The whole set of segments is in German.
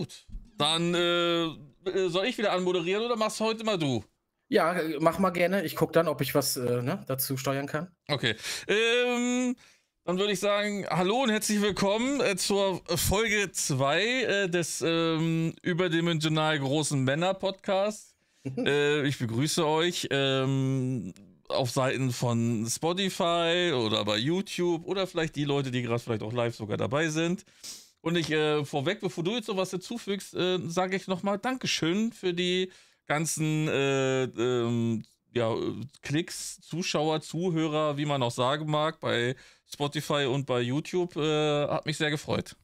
Gut, dann äh, soll ich wieder anmoderieren oder machst du heute mal du? Ja, mach mal gerne. Ich gucke dann, ob ich was äh, ne, dazu steuern kann. Okay. Ähm, dann würde ich sagen, hallo und herzlich willkommen äh, zur Folge 2 äh, des ähm, überdimensional großen Männer-Podcasts. Äh, ich begrüße euch ähm, auf Seiten von Spotify oder bei YouTube oder vielleicht die Leute, die gerade vielleicht auch live sogar dabei sind. Und ich äh, vorweg, bevor du jetzt sowas dazufügst, äh, sage ich nochmal Dankeschön für die ganzen äh, ähm, ja, Klicks, Zuschauer, Zuhörer, wie man auch sagen mag, bei Spotify und bei YouTube. Äh, hat mich sehr gefreut.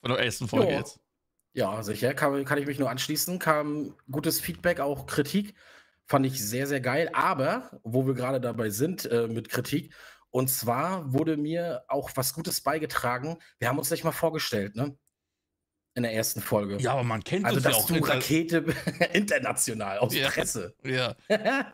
Von der ersten Folge Ja. jetzt. Ja, sicher, kann, kann ich mich nur anschließen. Kam gutes Feedback, auch Kritik. Fand ich sehr, sehr geil. Aber, wo wir gerade dabei sind äh, mit Kritik, und zwar wurde mir auch was Gutes beigetragen. Wir haben uns nicht mal vorgestellt, ne? In der ersten Folge. Ja, aber man kennt also, uns ja dass auch. du Rakete international aus Ja. Presse. ja.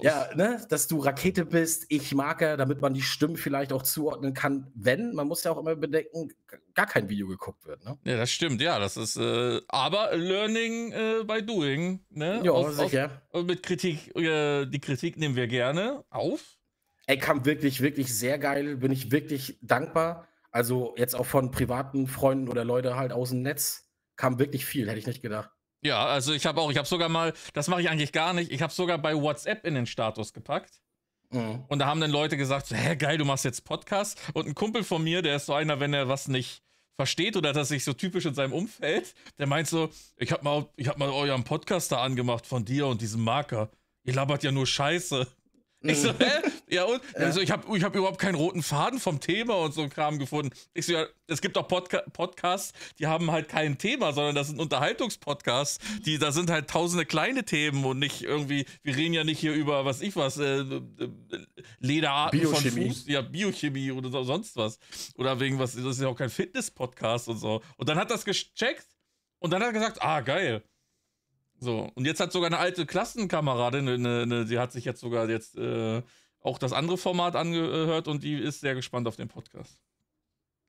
Ja, ne, dass du Rakete bist, ich Marker, damit man die Stimmen vielleicht auch zuordnen kann, wenn, man muss ja auch immer bedenken, gar kein Video geguckt wird, ne? Ja, das stimmt, ja, das ist, äh, aber Learning äh, by Doing, ne? Ja, Aus- aus- sicher. Und mit Kritik, äh, die Kritik nehmen wir gerne auf. Ey, kam wirklich, wirklich sehr geil, bin ich wirklich dankbar. Also jetzt auch von privaten Freunden oder Leute halt aus dem Netz, kam wirklich viel, hätte ich nicht gedacht. Ja, also ich habe auch, ich habe sogar mal, das mache ich eigentlich gar nicht, ich habe sogar bei WhatsApp in den Status gepackt. Mhm. Und da haben dann Leute gesagt, so, hä, geil, du machst jetzt Podcast. Und ein Kumpel von mir, der ist so einer, wenn er was nicht versteht oder das sich so typisch in seinem Umfeld, der meint so, ich hab mal, ich hab mal euren Podcast da angemacht von dir und diesem Marker. Ihr labert ja nur Scheiße. Ich so, hä? Ja, und? Ja. Also ich habe ich hab überhaupt keinen roten Faden vom Thema und so Kram gefunden. Ich so, ja, es gibt auch Podca Podcasts, die haben halt kein Thema, sondern das sind Unterhaltungspodcasts. Die, da sind halt tausende kleine Themen und nicht irgendwie, wir reden ja nicht hier über, was ich was, äh, äh, Lederarten Biochemie. von Fuß, ja, Biochemie oder so, sonst was. Oder wegen was, das ist ja auch kein Fitness-Podcast und so. Und dann hat das gecheckt und dann hat er gesagt, ah, geil. So, und jetzt hat sogar eine alte Klassenkameradin, eine, eine, die hat sich jetzt sogar jetzt äh, auch das andere Format angehört und die ist sehr gespannt auf den Podcast.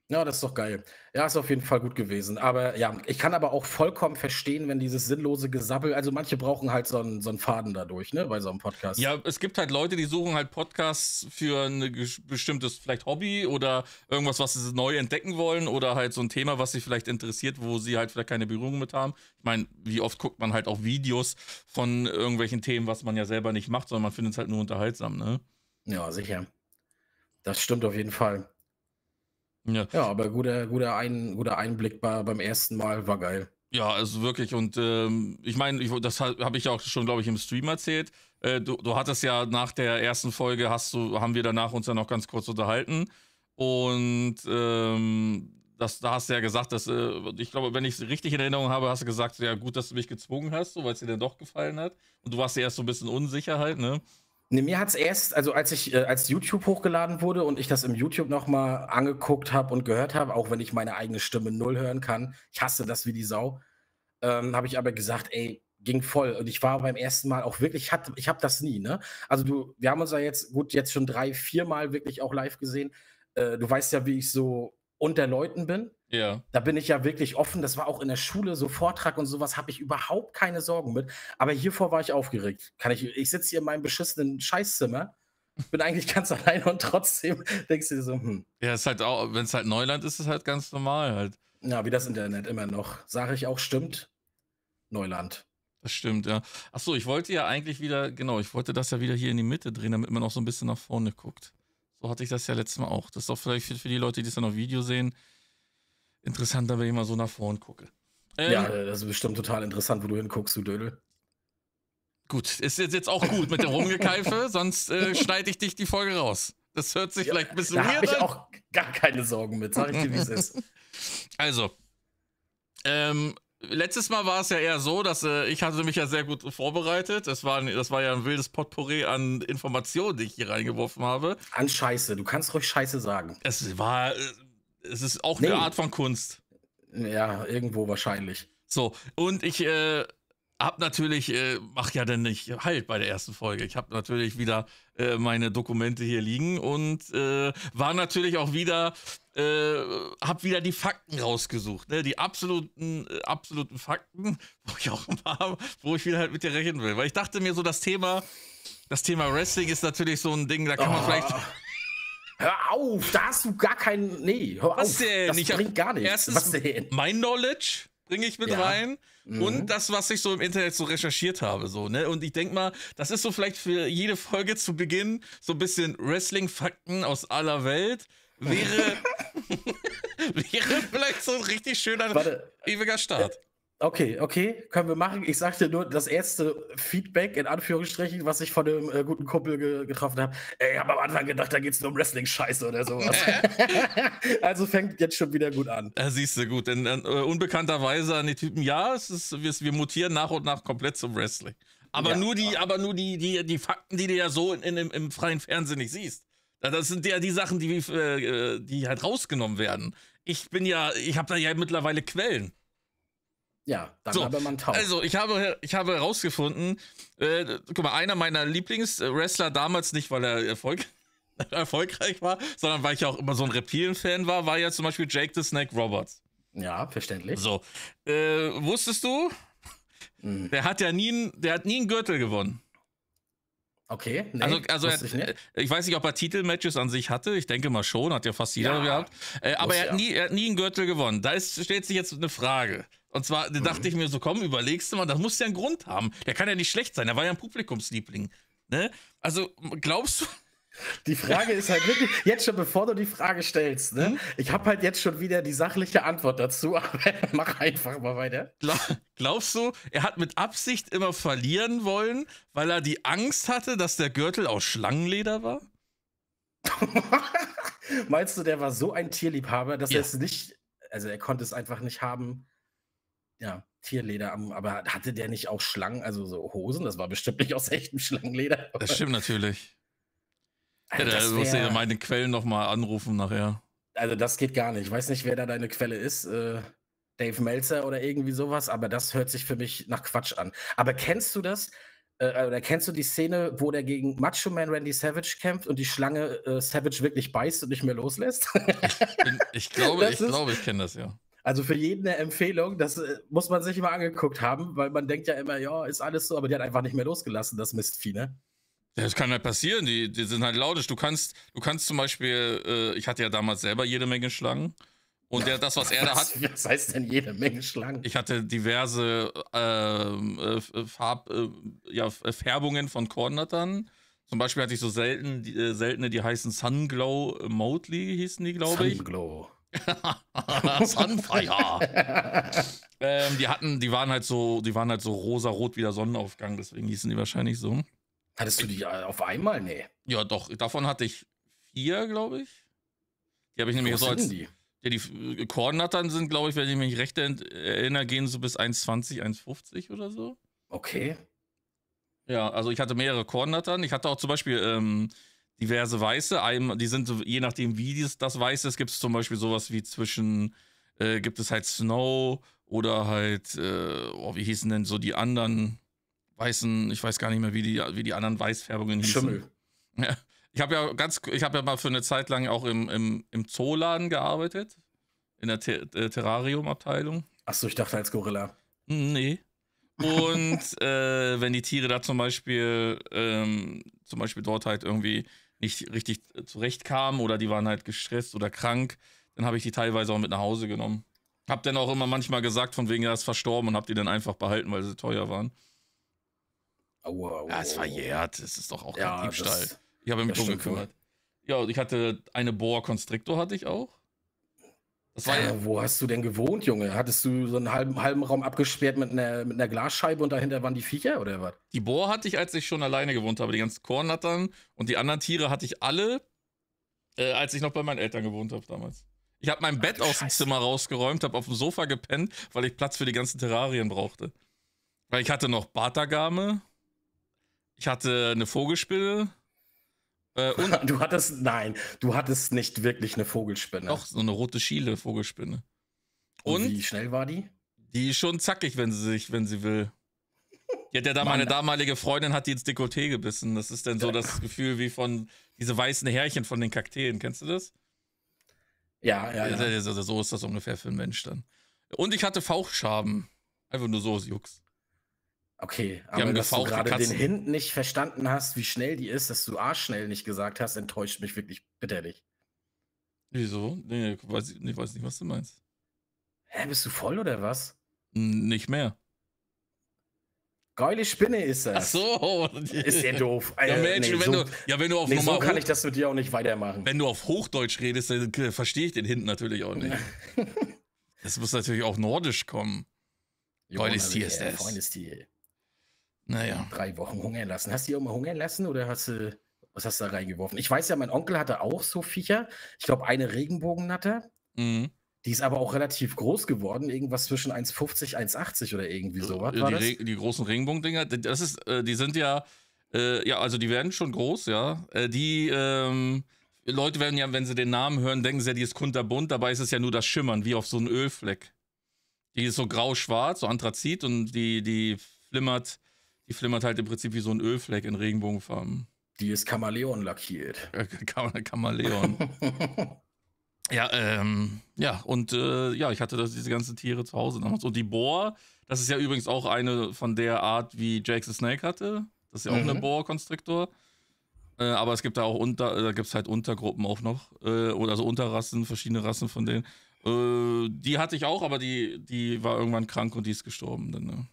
Ja, das ist doch geil. Ja, ist auf jeden Fall gut gewesen. Aber ja, ich kann aber auch vollkommen verstehen, wenn dieses sinnlose Gesabbel, also manche brauchen halt so einen, so einen Faden dadurch, ne, bei so einem Podcast. Ja, es gibt halt Leute, die suchen halt Podcasts für ein bestimmtes vielleicht Hobby oder irgendwas, was sie neu entdecken wollen oder halt so ein Thema, was sie vielleicht interessiert, wo sie halt vielleicht keine Berührung mit haben. Ich meine, wie oft guckt man halt auch Videos von irgendwelchen Themen, was man ja selber nicht macht, sondern man findet es halt nur unterhaltsam, ne? Ja, sicher. Das stimmt auf jeden Fall. Ja. Ja, aber guter, guter, Ein, guter Einblick bei, beim ersten Mal war geil. Ja, also wirklich. Und ähm, ich meine, das habe ich ja auch schon, glaube ich, im Stream erzählt. Äh, du, du hattest ja nach der ersten Folge, hast du, haben wir danach uns ja noch ganz kurz unterhalten. Und ähm, das, da hast du ja gesagt, dass, äh, ich glaube, wenn ich es richtig in Erinnerung habe, hast du gesagt, ja gut, dass du mich gezwungen hast, so, weil es dir dann doch gefallen hat. Und du warst ja erst so ein bisschen unsicher halt, ne? Ne, mir hat es erst, also als ich, äh, als YouTube hochgeladen wurde und ich das im YouTube nochmal angeguckt habe und gehört habe, auch wenn ich meine eigene Stimme null hören kann, ich hasse das wie die Sau, ähm, habe ich aber gesagt, ey, ging voll. Und ich war beim ersten Mal auch wirklich, ich, ich habe das nie, ne? Also du, wir haben uns ja jetzt, gut, jetzt schon drei, vier Mal wirklich auch live gesehen. Äh, du weißt ja, wie ich so unter Leuten bin. Ja. Da bin ich ja wirklich offen. Das war auch in der Schule, so Vortrag und sowas, habe ich überhaupt keine Sorgen mit. Aber hiervor war ich aufgeregt. Kann ich, ich sitze hier in meinem beschissenen Scheißzimmer, bin eigentlich ganz alleine und trotzdem denkst du dir so, hm, Ja, ist halt auch, wenn es halt Neuland ist, ist es halt ganz normal halt. ja, wie das Internet immer noch. Sage ich auch, stimmt. Neuland. Das stimmt, ja. Achso, ich wollte ja eigentlich wieder, genau, ich wollte das ja wieder hier in die Mitte drehen, damit man auch so ein bisschen nach vorne guckt. So hatte ich das ja letztes Mal auch. Das ist doch vielleicht für, für die Leute, die es dann auf Video sehen, interessanter, wenn ich mal so nach vorne gucke. Ähm, Ja, das ist bestimmt total interessant, wo du hinguckst, du Dödel. Gut, ist jetzt, auch gut mit dem Rumgekeife, sonst äh, schneide ich dich die Folge raus. Das hört sich vielleicht ein bisschen Da weird ich an. auch gar keine Sorgen mit, sag ich dir, wie es ist. Also, ähm, letztes Mal war es ja eher so, dass äh, ich hatte mich ja sehr gut vorbereitet. Das war, das war ja ein wildes Potpourri an Informationen, die ich hier reingeworfen habe. An Scheiße, du kannst ruhig Scheiße sagen. Es war, äh, es ist auch Nee. eine Art von Kunst. Ja, irgendwo wahrscheinlich. So, und ich äh, hab natürlich, äh, mach ja dann nicht halt bei der ersten Folge. Ich habe natürlich wieder äh, meine Dokumente hier liegen und äh, war natürlich auch wieder, äh, hab wieder die Fakten rausgesucht, ne? die absoluten, äh, absoluten Fakten, wo ich auch immer, wo ich wieder halt mit dir rechnen will. Weil ich dachte mir so, das Thema, das Thema Wrestling ist natürlich so ein Ding, da kann man vielleicht. Hör auf, da hast du gar keinen. Nee, hör Was auf. denn? Das Ich bringt gar nichts. Erstens, Was denn? mein Knowledge bringe ich mit Ja. rein Mhm. und das, was ich so im Internet so recherchiert habe. So, ne? Und ich denke mal, das ist so vielleicht für jede Folge zu Beginn so ein bisschen Wrestling-Fakten aus aller Welt. Wäre, wäre vielleicht so ein richtig schöner, Warte. ewiger Start. Okay, okay, können wir machen. Ich sagte nur, das erste Feedback, in Anführungsstrichen, was ich von einem äh, guten Kumpel ge getroffen habe. Ey, ich habe am Anfang gedacht, da geht es nur um Wrestling-Scheiße oder sowas. also fängt jetzt schon wieder gut an. Ja, siehst du, gut. Denn äh, unbekannterweise an die Typen, ja, es ist, wir, wir mutieren nach und nach komplett zum Wrestling. Aber Ja. nur die, aber nur die, die, die Fakten, die du ja so in, in, im, im freien Fernsehen nicht siehst. Ja, Das sind ja die Sachen, die, äh, die halt rausgenommen werden. Ich bin ja, ich habe da ja mittlerweile Quellen. Ja, dann So, aber man taucht. Also, ich habe, ich habe herausgefunden, äh, guck mal, einer meiner Lieblingswrestler damals nicht, weil er Erfolg, erfolgreich war, sondern weil ich auch immer so ein Reptilien-Fan war, war ja zum Beispiel Jake the Snake Roberts. ja, verständlich. So, äh, wusstest du, Mhm. der hat ja nie, einen- der hat nie einen Gürtel gewonnen. Okay, nee, also, also wusste ich nicht. äh, ich weiß nicht, ob er Titelmatches an sich hatte. Ich denke mal schon, hat ja fast jeder Ja, gehabt. Äh, aber er hat, ja. nie, er hat nie einen Gürtel gewonnen. Da ist, stellt sich jetzt eine Frage. Und zwar da Mhm. dachte ich mir so, komm, überlegst du mal, das muss ja einen Grund haben. Der kann ja nicht schlecht sein. Er war ja ein Publikumsliebling. Ne? Also, glaubst du, Die Frage ist halt wirklich, jetzt schon bevor du die Frage stellst, ne? Hm? Ich habe halt jetzt schon wieder die sachliche Antwort dazu, aber mach einfach mal weiter. Glaub- Glaubst du, er hat mit Absicht immer verlieren wollen, weil er die Angst hatte, dass der Gürtel aus Schlangenleder war? Meinst du, der war so ein Tierliebhaber, dass Ja. er es nicht, also er konnte es einfach nicht haben, ja, Tierleder am, aber hatte der nicht auch Schlangen, also so Hosen? Das war bestimmt nicht aus echtem Schlangenleder. Das stimmt natürlich. Ja, Also da das, muss ich wär, meine Quellen nochmal anrufen nachher. also das geht gar nicht. Ich weiß nicht, wer da deine Quelle ist. Äh, Dave Meltzer oder irgendwie sowas, aber das hört sich für mich nach Quatsch an. Aber kennst du das? Äh, oder kennst du die Szene, wo der gegen Macho Man Randy Savage kämpft und die Schlange äh, Savage wirklich beißt und nicht mehr loslässt? Bin, ich glaube, Das ich ist- glaube, ich kenne das ja. Also für jeden eine Empfehlung, das äh, muss man sich mal angeguckt haben, weil man denkt ja immer, ja, ist alles so, aber die hat einfach nicht mehr losgelassen, das Mistvieh, ne? Das kann halt passieren, die, die sind halt lautisch. Du kannst, du kannst zum Beispiel, äh, ich hatte ja damals selber jede Menge Schlangen. Und der, das, was er da hat, Was, heißt denn jede Menge Schlangen? ich hatte diverse ähm, äh, Farb, äh, ja, Färbungen von Kornnattern. Zum Beispiel hatte ich so selten, die, äh, seltene, die heißen Sunglow Motley, hießen die, glaube ich. Sunglow. Sunfire. ähm, die hatten, die waren halt so, die waren halt so rosa-rot wie der Sonnenaufgang, deswegen hießen die wahrscheinlich so. Hattest du die äh, auf einmal? Nee. Ja, doch, davon hatte ich vier, glaube ich. Die habe ich nämlich so sind als. die? Ja, die äh, Kornnattern sind, glaube ich, wenn ich mich recht erinnere, gehen so bis 1,20, 1,50 oder so. Okay. Ja, also ich hatte mehrere Kornnattern. Ich hatte auch zum Beispiel ähm, diverse Weiße. Ein, die sind so, je nachdem, wie dies, das Weiß ist, gibt es zum Beispiel sowas wie zwischen, äh, gibt es halt Snow oder halt, äh, oh, wie hießen denn so die anderen weißen, ich weiß gar nicht mehr, wie die, wie die anderen Weißfärbungen hießen. Schimmel. Ja. Ich habe ja ganz, ich habe ja mal für eine Zeit lang auch im, im, im Zooladen gearbeitet. In der Te äh, Terrarium-Abteilung. Achso, ich dachte als Gorilla. Nee. Und äh, wenn die Tiere da zum Beispiel, ähm, zum Beispiel dort halt irgendwie nicht richtig äh, zurechtkamen oder die waren halt gestresst oder krank, dann habe ich die teilweise auch mit nach Hause genommen. Hab dann auch immer manchmal gesagt, von wegen, er ist verstorben und hab die dann einfach behalten, weil sie teuer waren. Au, au, Ja, es verjährt, es ist doch auch kein Ja, Diebstahl. das, Ich habe mich drum gekümmert. Ja, und ich hatte eine Boa Constrictor hatte ich auch. War ja, äh, wo hast du denn gewohnt, Junge? Hattest du so einen halben, halben Raum abgesperrt mit einer, mit einer Glasscheibe und dahinter waren die Viecher oder was? die Boa hatte ich, als ich schon alleine gewohnt habe. Die ganzen Kornattern und die anderen Tiere hatte ich alle, äh, als ich noch bei meinen Eltern gewohnt habe damals. Ich habe mein Bett du aus dem. Zimmer rausgeräumt, habe auf dem Sofa gepennt, weil ich Platz für die ganzen Terrarien brauchte. Weil ich hatte noch Bartagame, ich hatte eine Vogelspinne äh, Du hattest, nein, du hattest nicht wirklich eine Vogelspinne. noch so eine rote Schiele Vogelspinne. Und Und wie schnell war die? die ist schon zackig, wenn sie sich, wenn sie will. Ja, der da meine damalige Freundin hat die ins Dekolleté gebissen. Das ist dann so das Gefühl wie von diese weißen Härchen von den Kakteen. Kennst du das? Ja, ja, ja. So ist das ungefähr für einen Mensch dann. Und ich hatte Fauchschaben. Einfach nur so Jux. Okay, aber dass du gerade den Hint nicht verstanden hast, wie schnell die ist, dass du arschschnell nicht gesagt hast, enttäuscht mich wirklich bitterlich. Wieso? Nee, weiß ich nee, weiß nicht, was du meinst. Hä, bist du voll oder was? Nicht mehr. Geile Spinne ist das. Ach so. Ist ja doof. Ja, Mensch, nee, wenn so, du, ja, wenn du auf nee, so kann ich das mit dir auch nicht weitermachen. Wenn du auf Hochdeutsch redest, dann verstehe ich den hinten natürlich auch nicht. Es muss natürlich auch nordisch kommen. Volles Tier ist das. Volles Tier. Naja. Drei Wochen hungern lassen. Hast du die auch mal hungern lassen oder hast du, was hast du da reingeworfen? Ich weiß ja, mein Onkel hatte auch so Viecher. Ich glaube, eine Regenbogennatter. Mhm. Die ist aber auch relativ groß geworden, irgendwas zwischen 1,50, 1,80 oder irgendwie äh, sowas. War die, die großen Regenbogendinger, das ist, äh, die sind ja, äh, ja, also die werden schon groß, ja. Äh, die ähm, Leute werden ja, wenn sie den Namen hören, denken sie ja, die ist kunterbunt, dabei ist es ja nur das Schimmern, wie auf so einem Ölfleck. Die ist so grau-schwarz, so Anthrazit und die, die flimmert, die flimmert halt im Prinzip wie so ein Ölfleck in Regenbogenfarben. Die ist Chameleon lackiert. Chameleon. Ja, ähm, ja, und äh, ja, ich hatte das, diese ganzen Tiere zu Hause damals. Und die Bohr, das ist ja übrigens auch eine von der Art, wie Jake the Snake hatte. Das ist ja auch mhm. eine Bohr-Konstriktor. Äh, aber es gibt da auch unter, da gibt es halt Untergruppen auch noch. Äh, oder so Unterrassen, verschiedene Rassen von denen. Äh, die hatte ich auch, aber die, die war irgendwann krank und die ist gestorben. Dann, ne?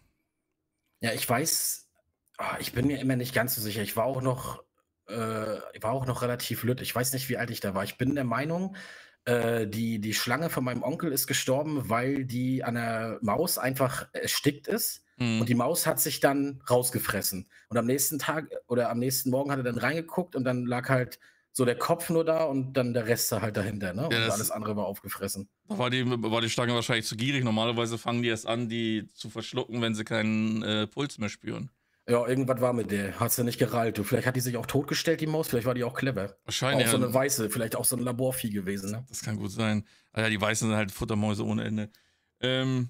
Ja, ich weiß, oh, ich bin mir immer nicht ganz so sicher. Ich war auch noch, äh, ich war auch noch relativ lütt. Ich weiß nicht, wie alt ich da war. Ich bin der Meinung, äh, die, die Schlange von meinem Onkel ist gestorben, weil die an der Maus einfach erstickt ist. Mhm. Und die Maus hat sich dann rausgefressen. Und am nächsten Tag oder am nächsten Morgen hat er dann reingeguckt und dann lag halt so der Kopf nur da und dann der Rest halt dahinter, ne? Und ja, alles andere war aufgefressen. War die, war die Schlange wahrscheinlich zu gierig. Normalerweise fangen die erst an, die zu verschlucken, wenn sie keinen äh, Puls mehr spüren. Ja, irgendwas war mit der. Hat sie nicht gerallt. Du, vielleicht hat die sich auch totgestellt, die Maus. Vielleicht war die auch clever. Wahrscheinlich. Auch so eine weiße, vielleicht auch so ein Laborvieh gewesen, ne? Das kann gut sein. Ah ja, die Weißen sind halt Futtermäuse ohne Ende. Ähm,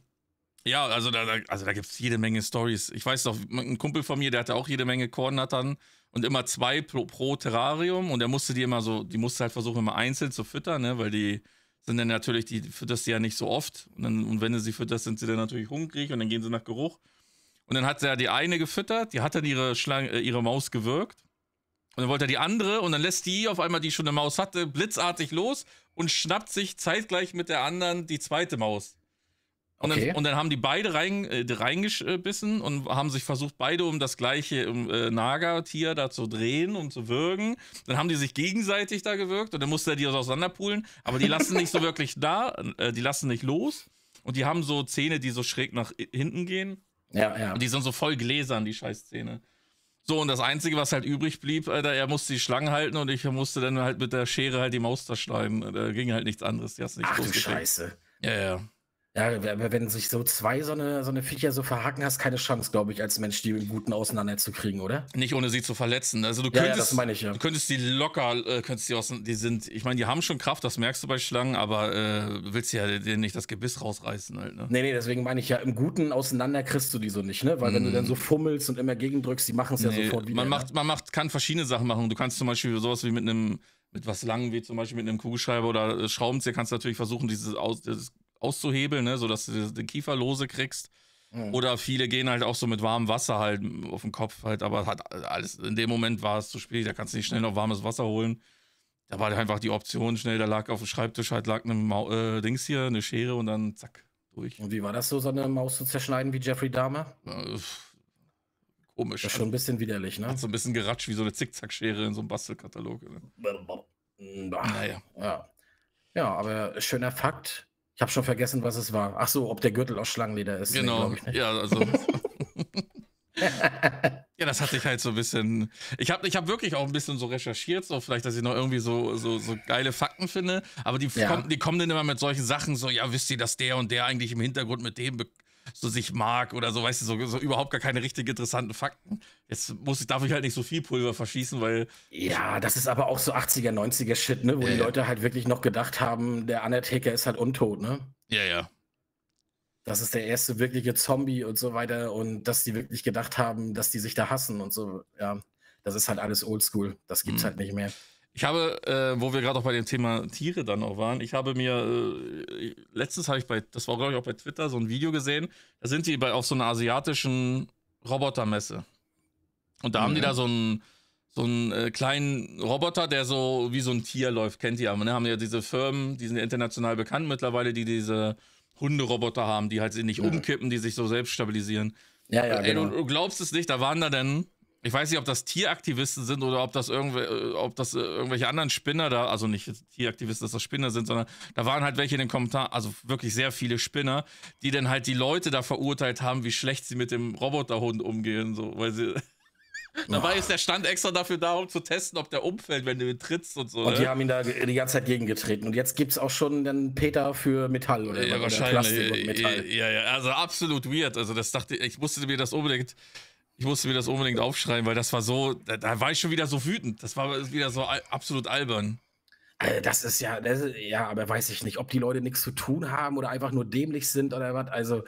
ja, also da, also da gibt es jede Menge Stories. Ich weiß doch, ein Kumpel von mir, der hatte auch jede Menge Kornattern und immer zwei pro, pro Terrarium und der musste die immer so, die musste halt versuchen, immer einzeln zu füttern, ne? Weil die sind dann natürlich, die fütterst du ja nicht so oft. Und, dann, und wenn du sie fütterst, sind sie dann natürlich hungrig und dann gehen sie nach Geruch. Und dann hat er die eine gefüttert, die hat dann ihre, Schlange, äh, ihre Maus gewürgt. Und dann wollte er die andere und dann lässt die auf einmal, die schon eine Maus hatte, blitzartig los und schnappt sich zeitgleich mit der anderen die zweite Maus. Und, okay. dann, und dann, haben die beide rein, äh, reingebissen und haben sich versucht, beide um das gleiche äh, Nagertier da zu drehen, um zu würgen. Dann haben die sich gegenseitig da gewürgt und dann musste er die auseinanderpulen. Aber die lassen nicht so wirklich da, äh, die lassen nicht los. Und die haben so Zähne, die so schräg nach hinten gehen. Ja, ja. Und die sind so voll gläsern, die Scheißzähne. So, und das Einzige, was halt übrig blieb, Alter, er musste die Schlangen halten und ich musste dann halt mit der Schere halt die Maus zerschneiden. Da ging halt nichts anderes. Die hast nicht Ach du Scheiße. Ja, ja. Ja, wenn sich so zwei so eine, so eine Viecher so verhaken, hast keine Chance, glaube ich, als Mensch, die im Guten auseinanderzukriegen, oder? Nicht ohne sie zu verletzen. Also du könntest, ja, das meine ich, ja. du könntest die locker, äh, könntest die aus, die sind, ich meine, die haben schon Kraft, das merkst du bei Schlangen, aber äh, willst ja dir nicht das Gebiss rausreißen halt, ne? Nee, nee, deswegen meine ich ja, im Guten auseinander kriegst du die so nicht, ne? Weil mm. wenn du dann so fummelst und immer gegendrückst, die machen es nee, ja sofort wieder. Man macht, ne? man macht, kann verschiedene Sachen machen. Du kannst zum Beispiel sowas wie mit einem mit was lang wie zum Beispiel mit einem Kugelschreiber oder Schraubenzieher kannst du natürlich versuchen, dieses, aus, dieses auszuhebeln, ne, sodass du den Kiefer lose kriegst. Mhm. Oder viele gehen halt auch so mit warmem Wasser halt auf den Kopf halt, aber hat alles, in dem Moment war es zu spät, da kannst du nicht schnell noch warmes Wasser holen. Da war einfach die Option schnell, da lag auf dem Schreibtisch halt lag eine Mau äh, Dings hier, eine Schere und dann zack, durch. Und wie war das so, so eine Maus zu zerschneiden wie Jeffrey Dahmer? Äh, komisch. Das ist schon ein bisschen widerlich, ne? Hat so ein bisschen geratscht wie so eine Zickzackschere in so einem Bastelkatalog. Ne? Naja. Ja. ja, aber schöner Fakt, ich habe schon vergessen, was es war. Ach so, ob der Gürtel aus Schlangenleder ist. Genau. Nee, ja, also. ja, das hatte ich halt so ein bisschen. Ich habe ich hab wirklich auch ein bisschen so recherchiert, so vielleicht, dass ich noch irgendwie so, so, so geile Fakten finde. Aber die, ja. kommen, die kommen dann immer mit solchen Sachen, so, ja, wisst ihr, dass der und der eigentlich im Hintergrund mit dem so sich mag oder so, weißt du, so, so überhaupt gar keine richtig interessanten Fakten. Jetzt muss ich, darf ich halt nicht so viel Pulver verschießen, weil. Ja, das ist aber auch so 80er, 90er Shit, ne? Wo äh, die Leute halt wirklich noch gedacht haben, der Undertaker ist halt untot, ne? Ja, ja. Das ist der erste wirkliche Zombie und so weiter und dass die wirklich gedacht haben, dass die sich da hassen und so. Ja, das ist halt alles oldschool. Das gibt's mhm. halt nicht mehr. Ich habe, äh, wo wir gerade auch bei dem Thema Tiere dann auch waren, ich habe mir, äh, letztens habe ich bei, das war glaube ich auch bei Twitter, so ein Video gesehen, da sind die bei, auf so einer asiatischen Robotermesse. Und da mhm. haben die da mhm. so einen, so einen äh, kleinen Roboter, der so wie so ein Tier läuft, kennt ihr aber, ne? Haben ja diese Firmen, die sind ja international bekannt mittlerweile, die diese Hunderoboter haben, die halt nicht ja. umkippen, die sich so selbst stabilisieren. Ja, ja, Ey, genau. du, du glaubst es nicht, da waren da denn ich weiß nicht, ob das Tieraktivisten sind oder ob das, irgendw äh, ob das äh, irgendwelche anderen Spinner da, also nicht Tieraktivisten, dass das Spinner sind, sondern da waren halt welche in den Kommentaren, also wirklich sehr viele Spinner, die dann halt die Leute da verurteilt haben, wie schlecht sie mit dem Roboterhund umgehen, so, weil sie. Dabei ist der Stand extra dafür da, um zu testen, ob der umfällt, wenn du ihn trittst und so. Und die ne? haben ihn da die ganze Zeit gegengetreten. Und jetzt gibt es auch schon einen Peter für Metall oder, ja, wahrscheinlich. Plastik und Metall. Ja, ja, also absolut weird. Also das dachte ich, ich musste mir das unbedingt ich musste mir das unbedingt aufschreiben, weil das war so, da, da war ich schon wieder so wütend. Das war wieder so al absolut albern. Also das ist ja, das ist, ja, aber weiß ich nicht, ob die Leute nichts zu tun haben oder einfach nur dämlich sind oder was. Also,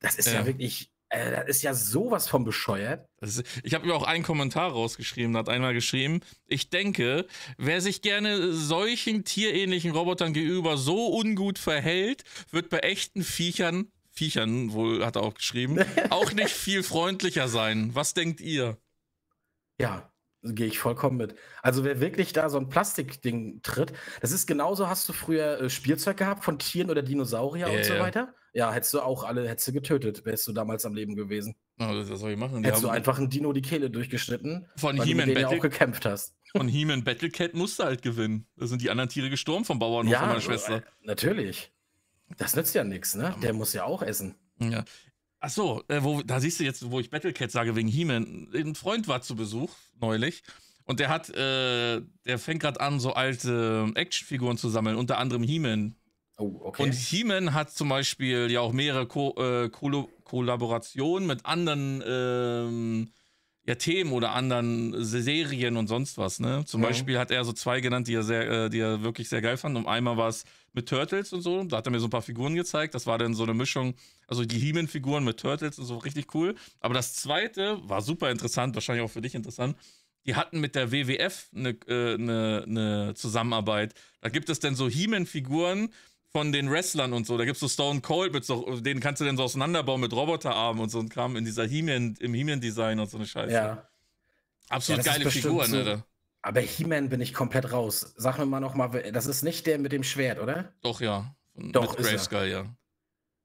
das ist ja, ja wirklich, äh, das ist ja sowas von bescheuert. Ist, ich habe mir auch einen Kommentar rausgeschrieben, hat einmal geschrieben, ich denke, wer sich gerne solchen tierähnlichen Robotern gegenüber so ungut verhält, wird bei echten Viechern Viechern, wohl hat er auch geschrieben, auch nicht viel freundlicher sein. Was denkt ihr? Ja, gehe ich vollkommen mit. Also wer wirklich da so ein Plastikding tritt, das ist genauso, hast du früher äh, Spielzeug gehabt von Tieren oder Dinosaurier yeah, und so weiter? Ja, hättest du auch alle, hättest du getötet, wärst du damals am Leben gewesen. Was soll ich machen? Die hättest du einfach ein Dino die Kehle durchgeschnitten, von weil He-Man du auch gekämpft hast. Von He-Man Battlecat musste halt gewinnen. Da sind die anderen Tiere gestorben vom Bauernhof ja, von meiner Schwester. Äh, natürlich. Das nützt ja nichts, ne? Der muss ja auch essen. Ja. Ach so, äh, wo, da siehst du jetzt, wo ich Battlecat sage wegen He-Man. Ein Freund war zu Besuch neulich und der hat, äh, der fängt gerade an, so alte Actionfiguren zu sammeln, unter anderem He-Man. Oh, okay. Und He-Man hat zum Beispiel ja auch mehrere Ko äh, Ko Kollaborationen mit anderen ähm, ja, Themen oder anderen Serien und sonst was. Ne? Zum ja. Beispiel hat er so zwei genannt, die er, sehr, äh, die er wirklich sehr geil fand. Und einmal war es mit Turtles und so. Da hat er mir so ein paar Figuren gezeigt. Das war dann so eine Mischung, also die He-Man-Figuren mit Turtles und so richtig cool. Aber das zweite war super interessant, wahrscheinlich auch für dich interessant. Die hatten mit der WWF eine, äh, eine, eine Zusammenarbeit. Da gibt es dann so He-Man-Figuren von den Wrestlern und so. Da gibt es so Stone Cold, mit so, den kannst du dann so auseinanderbauen mit Roboterarmen und so und kam in dieser He-Man, im He-Man-Design und so eine Scheiße. Ja. Absolut ja, geile Figuren, so, ne? Aber He-Man bin ich komplett raus. Sag mir mal noch mal, das ist nicht der mit dem Schwert, oder? Doch, ja. Doch, mit Grayskull, ja.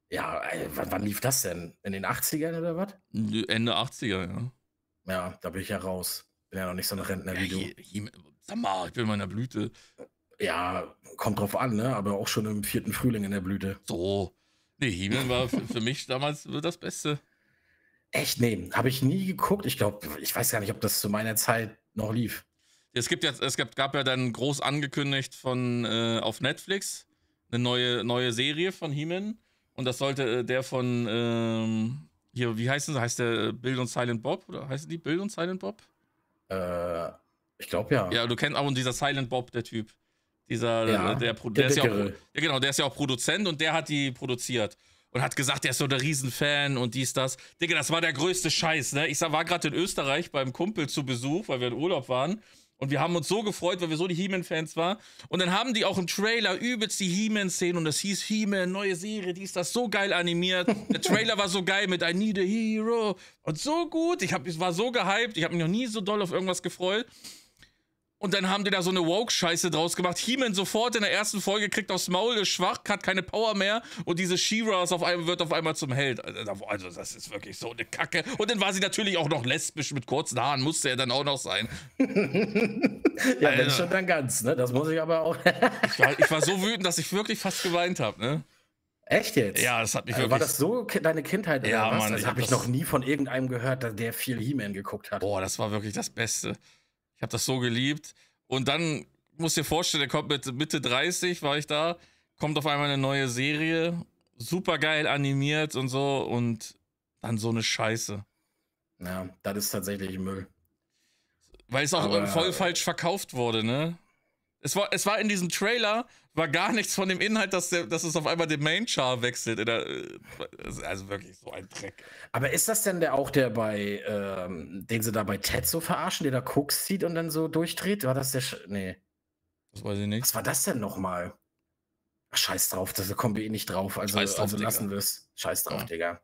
Ja, ey, wann, wann, lief das denn? In den 80ern oder was? Ende 80er, ja. Ja, da bin ich ja raus. Bin ja noch nicht so ein Rentner ja, wie du. Sag mal, ich bin in meiner Blüte. Ja, kommt drauf an, ne? Aber auch schon im vierten Frühling in der Blüte. So. Nee, He-Man war für, für mich damals das Beste. Echt? Nee, habe ich nie geguckt. Ich glaube, ich weiß gar nicht, ob das zu meiner Zeit noch lief. Es gibt jetzt, es gab, gab ja dann groß angekündigt von äh, auf Netflix eine neue, neue Serie von He-Man. Und das sollte äh, der von ähm, hier, wie heißt das? Heißt der Bill und Silent Bob? Oder heißen die Bill und Silent Bob? Äh, ich glaube ja. Ja, du kennst auch dieser Silent Bob, der Typ. Dieser, ja, der, der, der, der ist ja, auch, ja genau, der ist ja auch Produzent und der hat die produziert und hat gesagt, er ist so der Riesenfan und dies, das. Digga, das war der größte Scheiß, ne? Ich war gerade in Österreich beim Kumpel zu Besuch, weil wir in Urlaub waren. Und wir haben uns so gefreut, weil wir so die He-Man-Fans waren. Und dann haben die auch im Trailer übelst die He-Man-Szenen und das hieß He-Man, neue Serie, die ist das so geil animiert. Der Trailer war so geil mit I Need a Hero und so gut. Ich, hab, ich war so gehypt, ich habe mich noch nie so doll auf irgendwas gefreut. Und dann haben die da so eine Woke-Scheiße draus gemacht. He-Man sofort in der ersten Folge kriegt aufs Maul, ist schwach, hat keine Power mehr und diese She-Ra wird auf einmal zum Held. Also, also das ist wirklich so eine Kacke. Und dann war sie natürlich auch noch lesbisch mit kurzen Haaren, musste er dann auch noch sein. ja, also, schon dann ganz, ne? Das muss ich aber auch. ich, war, ich war so wütend, dass ich wirklich fast geweint habe, ne? Echt jetzt? Ja, das hat mich wirklich. War das so deine Kindheit? Ja, oder was? Mann. Das habe ich noch nie von irgendeinem gehört, der viel He-Man geguckt hat. Boah, das war wirklich das Beste. Ich habe das so geliebt. Und dann muss dir vorstellen, der kommt mit Mitte 30, war ich da, kommt auf einmal eine neue Serie, super geil animiert und so und dann so eine Scheiße. Ja, das ist tatsächlich Müll. Weil es auch Aber, voll falsch verkauft wurde, ne? Es war, es war in diesem Trailer, war gar nichts von dem Inhalt, dass, der, dass es auf einmal den Main-Char wechselt. Der, also wirklich so ein Dreck. Aber ist das denn der auch, der bei, ähm, den sie da bei Ted so verarschen, der da Koks zieht und dann so durchdreht? War das der. Sch nee. Das weiß ich nicht. Was war das denn nochmal? Scheiß drauf, da kommen wir eh nicht drauf. Also, drauf, also lassen wir es. Scheiß drauf, ja. Digga.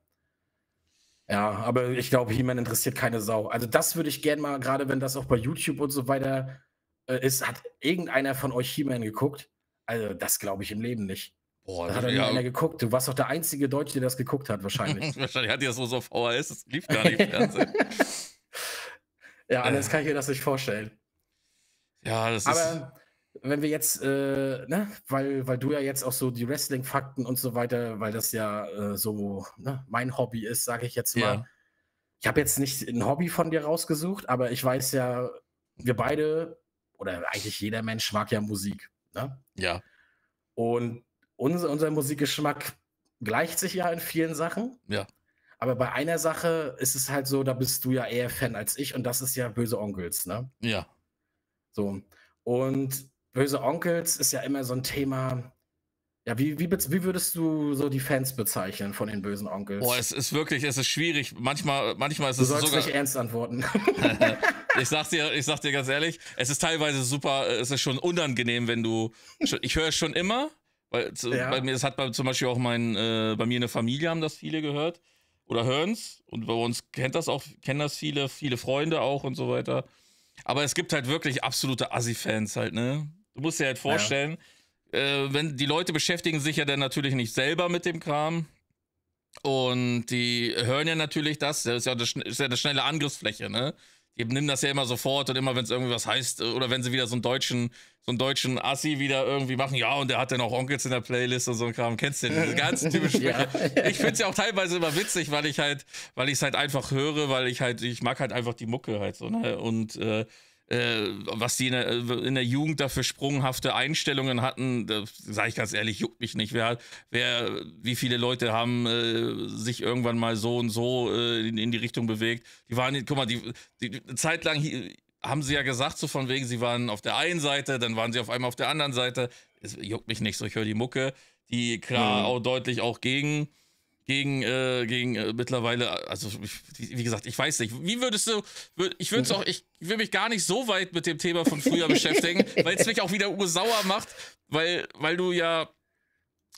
Ja, aber ich glaube, He-Man interessiert keine Sau. Also, das würde ich gerne mal, gerade wenn das auch bei YouTube und so weiter äh, ist, hat irgendeiner von euch He-Man geguckt? Also, das glaube ich im Leben nicht. Boah, da hat ja einer geguckt. Du warst doch der einzige Deutsche, der das geguckt hat, wahrscheinlich. wahrscheinlich hat die das so, so VHS, das lief gar nicht im Fernsehen. ja, alles äh. kann ich mir das nicht vorstellen. Ja, das Aber ist wenn wir jetzt, äh, ne, weil, weil du ja jetzt auch so die Wrestling-Fakten und so weiter, weil das ja äh, so ne, mein Hobby ist, sage ich jetzt mal. Ja. Ich habe jetzt nicht ein Hobby von dir rausgesucht, aber ich weiß ja, wir beide oder eigentlich jeder Mensch mag ja Musik. Ne? Ja. Und unser, unser Musikgeschmack gleicht sich ja in vielen Sachen. Ja. Aber bei einer Sache ist es halt so, da bist du ja eher Fan als ich und das ist ja Böse Onkels, ne? Ja. So. Und Böse Onkels ist ja immer so ein Thema. Ja, wie, wie, wie würdest du so die Fans bezeichnen von den bösen Onkels? Boah, es ist wirklich, es ist schwierig. Manchmal, manchmal ist du es sollst sogar. nicht ernst antworten. ich sag dir, ich sag dir ganz ehrlich, es ist teilweise super, es ist schon unangenehm, wenn du. Ich höre es schon immer, weil ja. bei mir, es hat bei, zum Beispiel auch mein, äh, bei mir eine Familie haben das viele gehört oder hören es und bei uns kennt das auch, kennen das viele, viele Freunde auch und so weiter. Aber es gibt halt wirklich absolute Assi-Fans halt, ne? Du musst dir halt vorstellen, ja. äh, wenn die Leute beschäftigen sich ja dann natürlich nicht selber mit dem Kram. Und die hören ja natürlich das. Das ist ja, das ist ja eine schnelle Angriffsfläche, ne? Die nehmen das ja immer sofort und immer, wenn es irgendwie was heißt, äh, oder wenn sie wieder so einen deutschen, so einen deutschen Assi wieder irgendwie machen, ja, und der hat dann auch Onkels in der Playlist und so ein Kram. Kennst du den? Diese ganzen typischen ja. Ich finde es ja auch teilweise immer witzig, weil ich halt, weil ich es halt einfach höre, weil ich halt, ich mag halt einfach die Mucke halt so, ne? Und äh, äh, was die in der, in der, Jugend da für sprunghafte Einstellungen hatten, sage ich ganz ehrlich, juckt mich nicht. Wer, wer, wie viele Leute haben äh, sich irgendwann mal so und so äh, in, in, die Richtung bewegt? Die waren, guck mal, die, die, die Zeit lang haben sie ja gesagt, so von wegen, sie waren auf der einen Seite, dann waren sie auf einmal auf der anderen Seite. Es juckt mich nicht so, ich höre die Mucke, die klar mhm. auch deutlich auch gegen gegen, äh, gegen äh, mittlerweile, also wie, wie, gesagt, ich weiß nicht. Wie würdest du, würd, ich würde es auch, ich, ich will mich gar nicht so weit mit dem Thema von früher beschäftigen, weil es mich auch wieder ursauer macht, weil, weil du ja,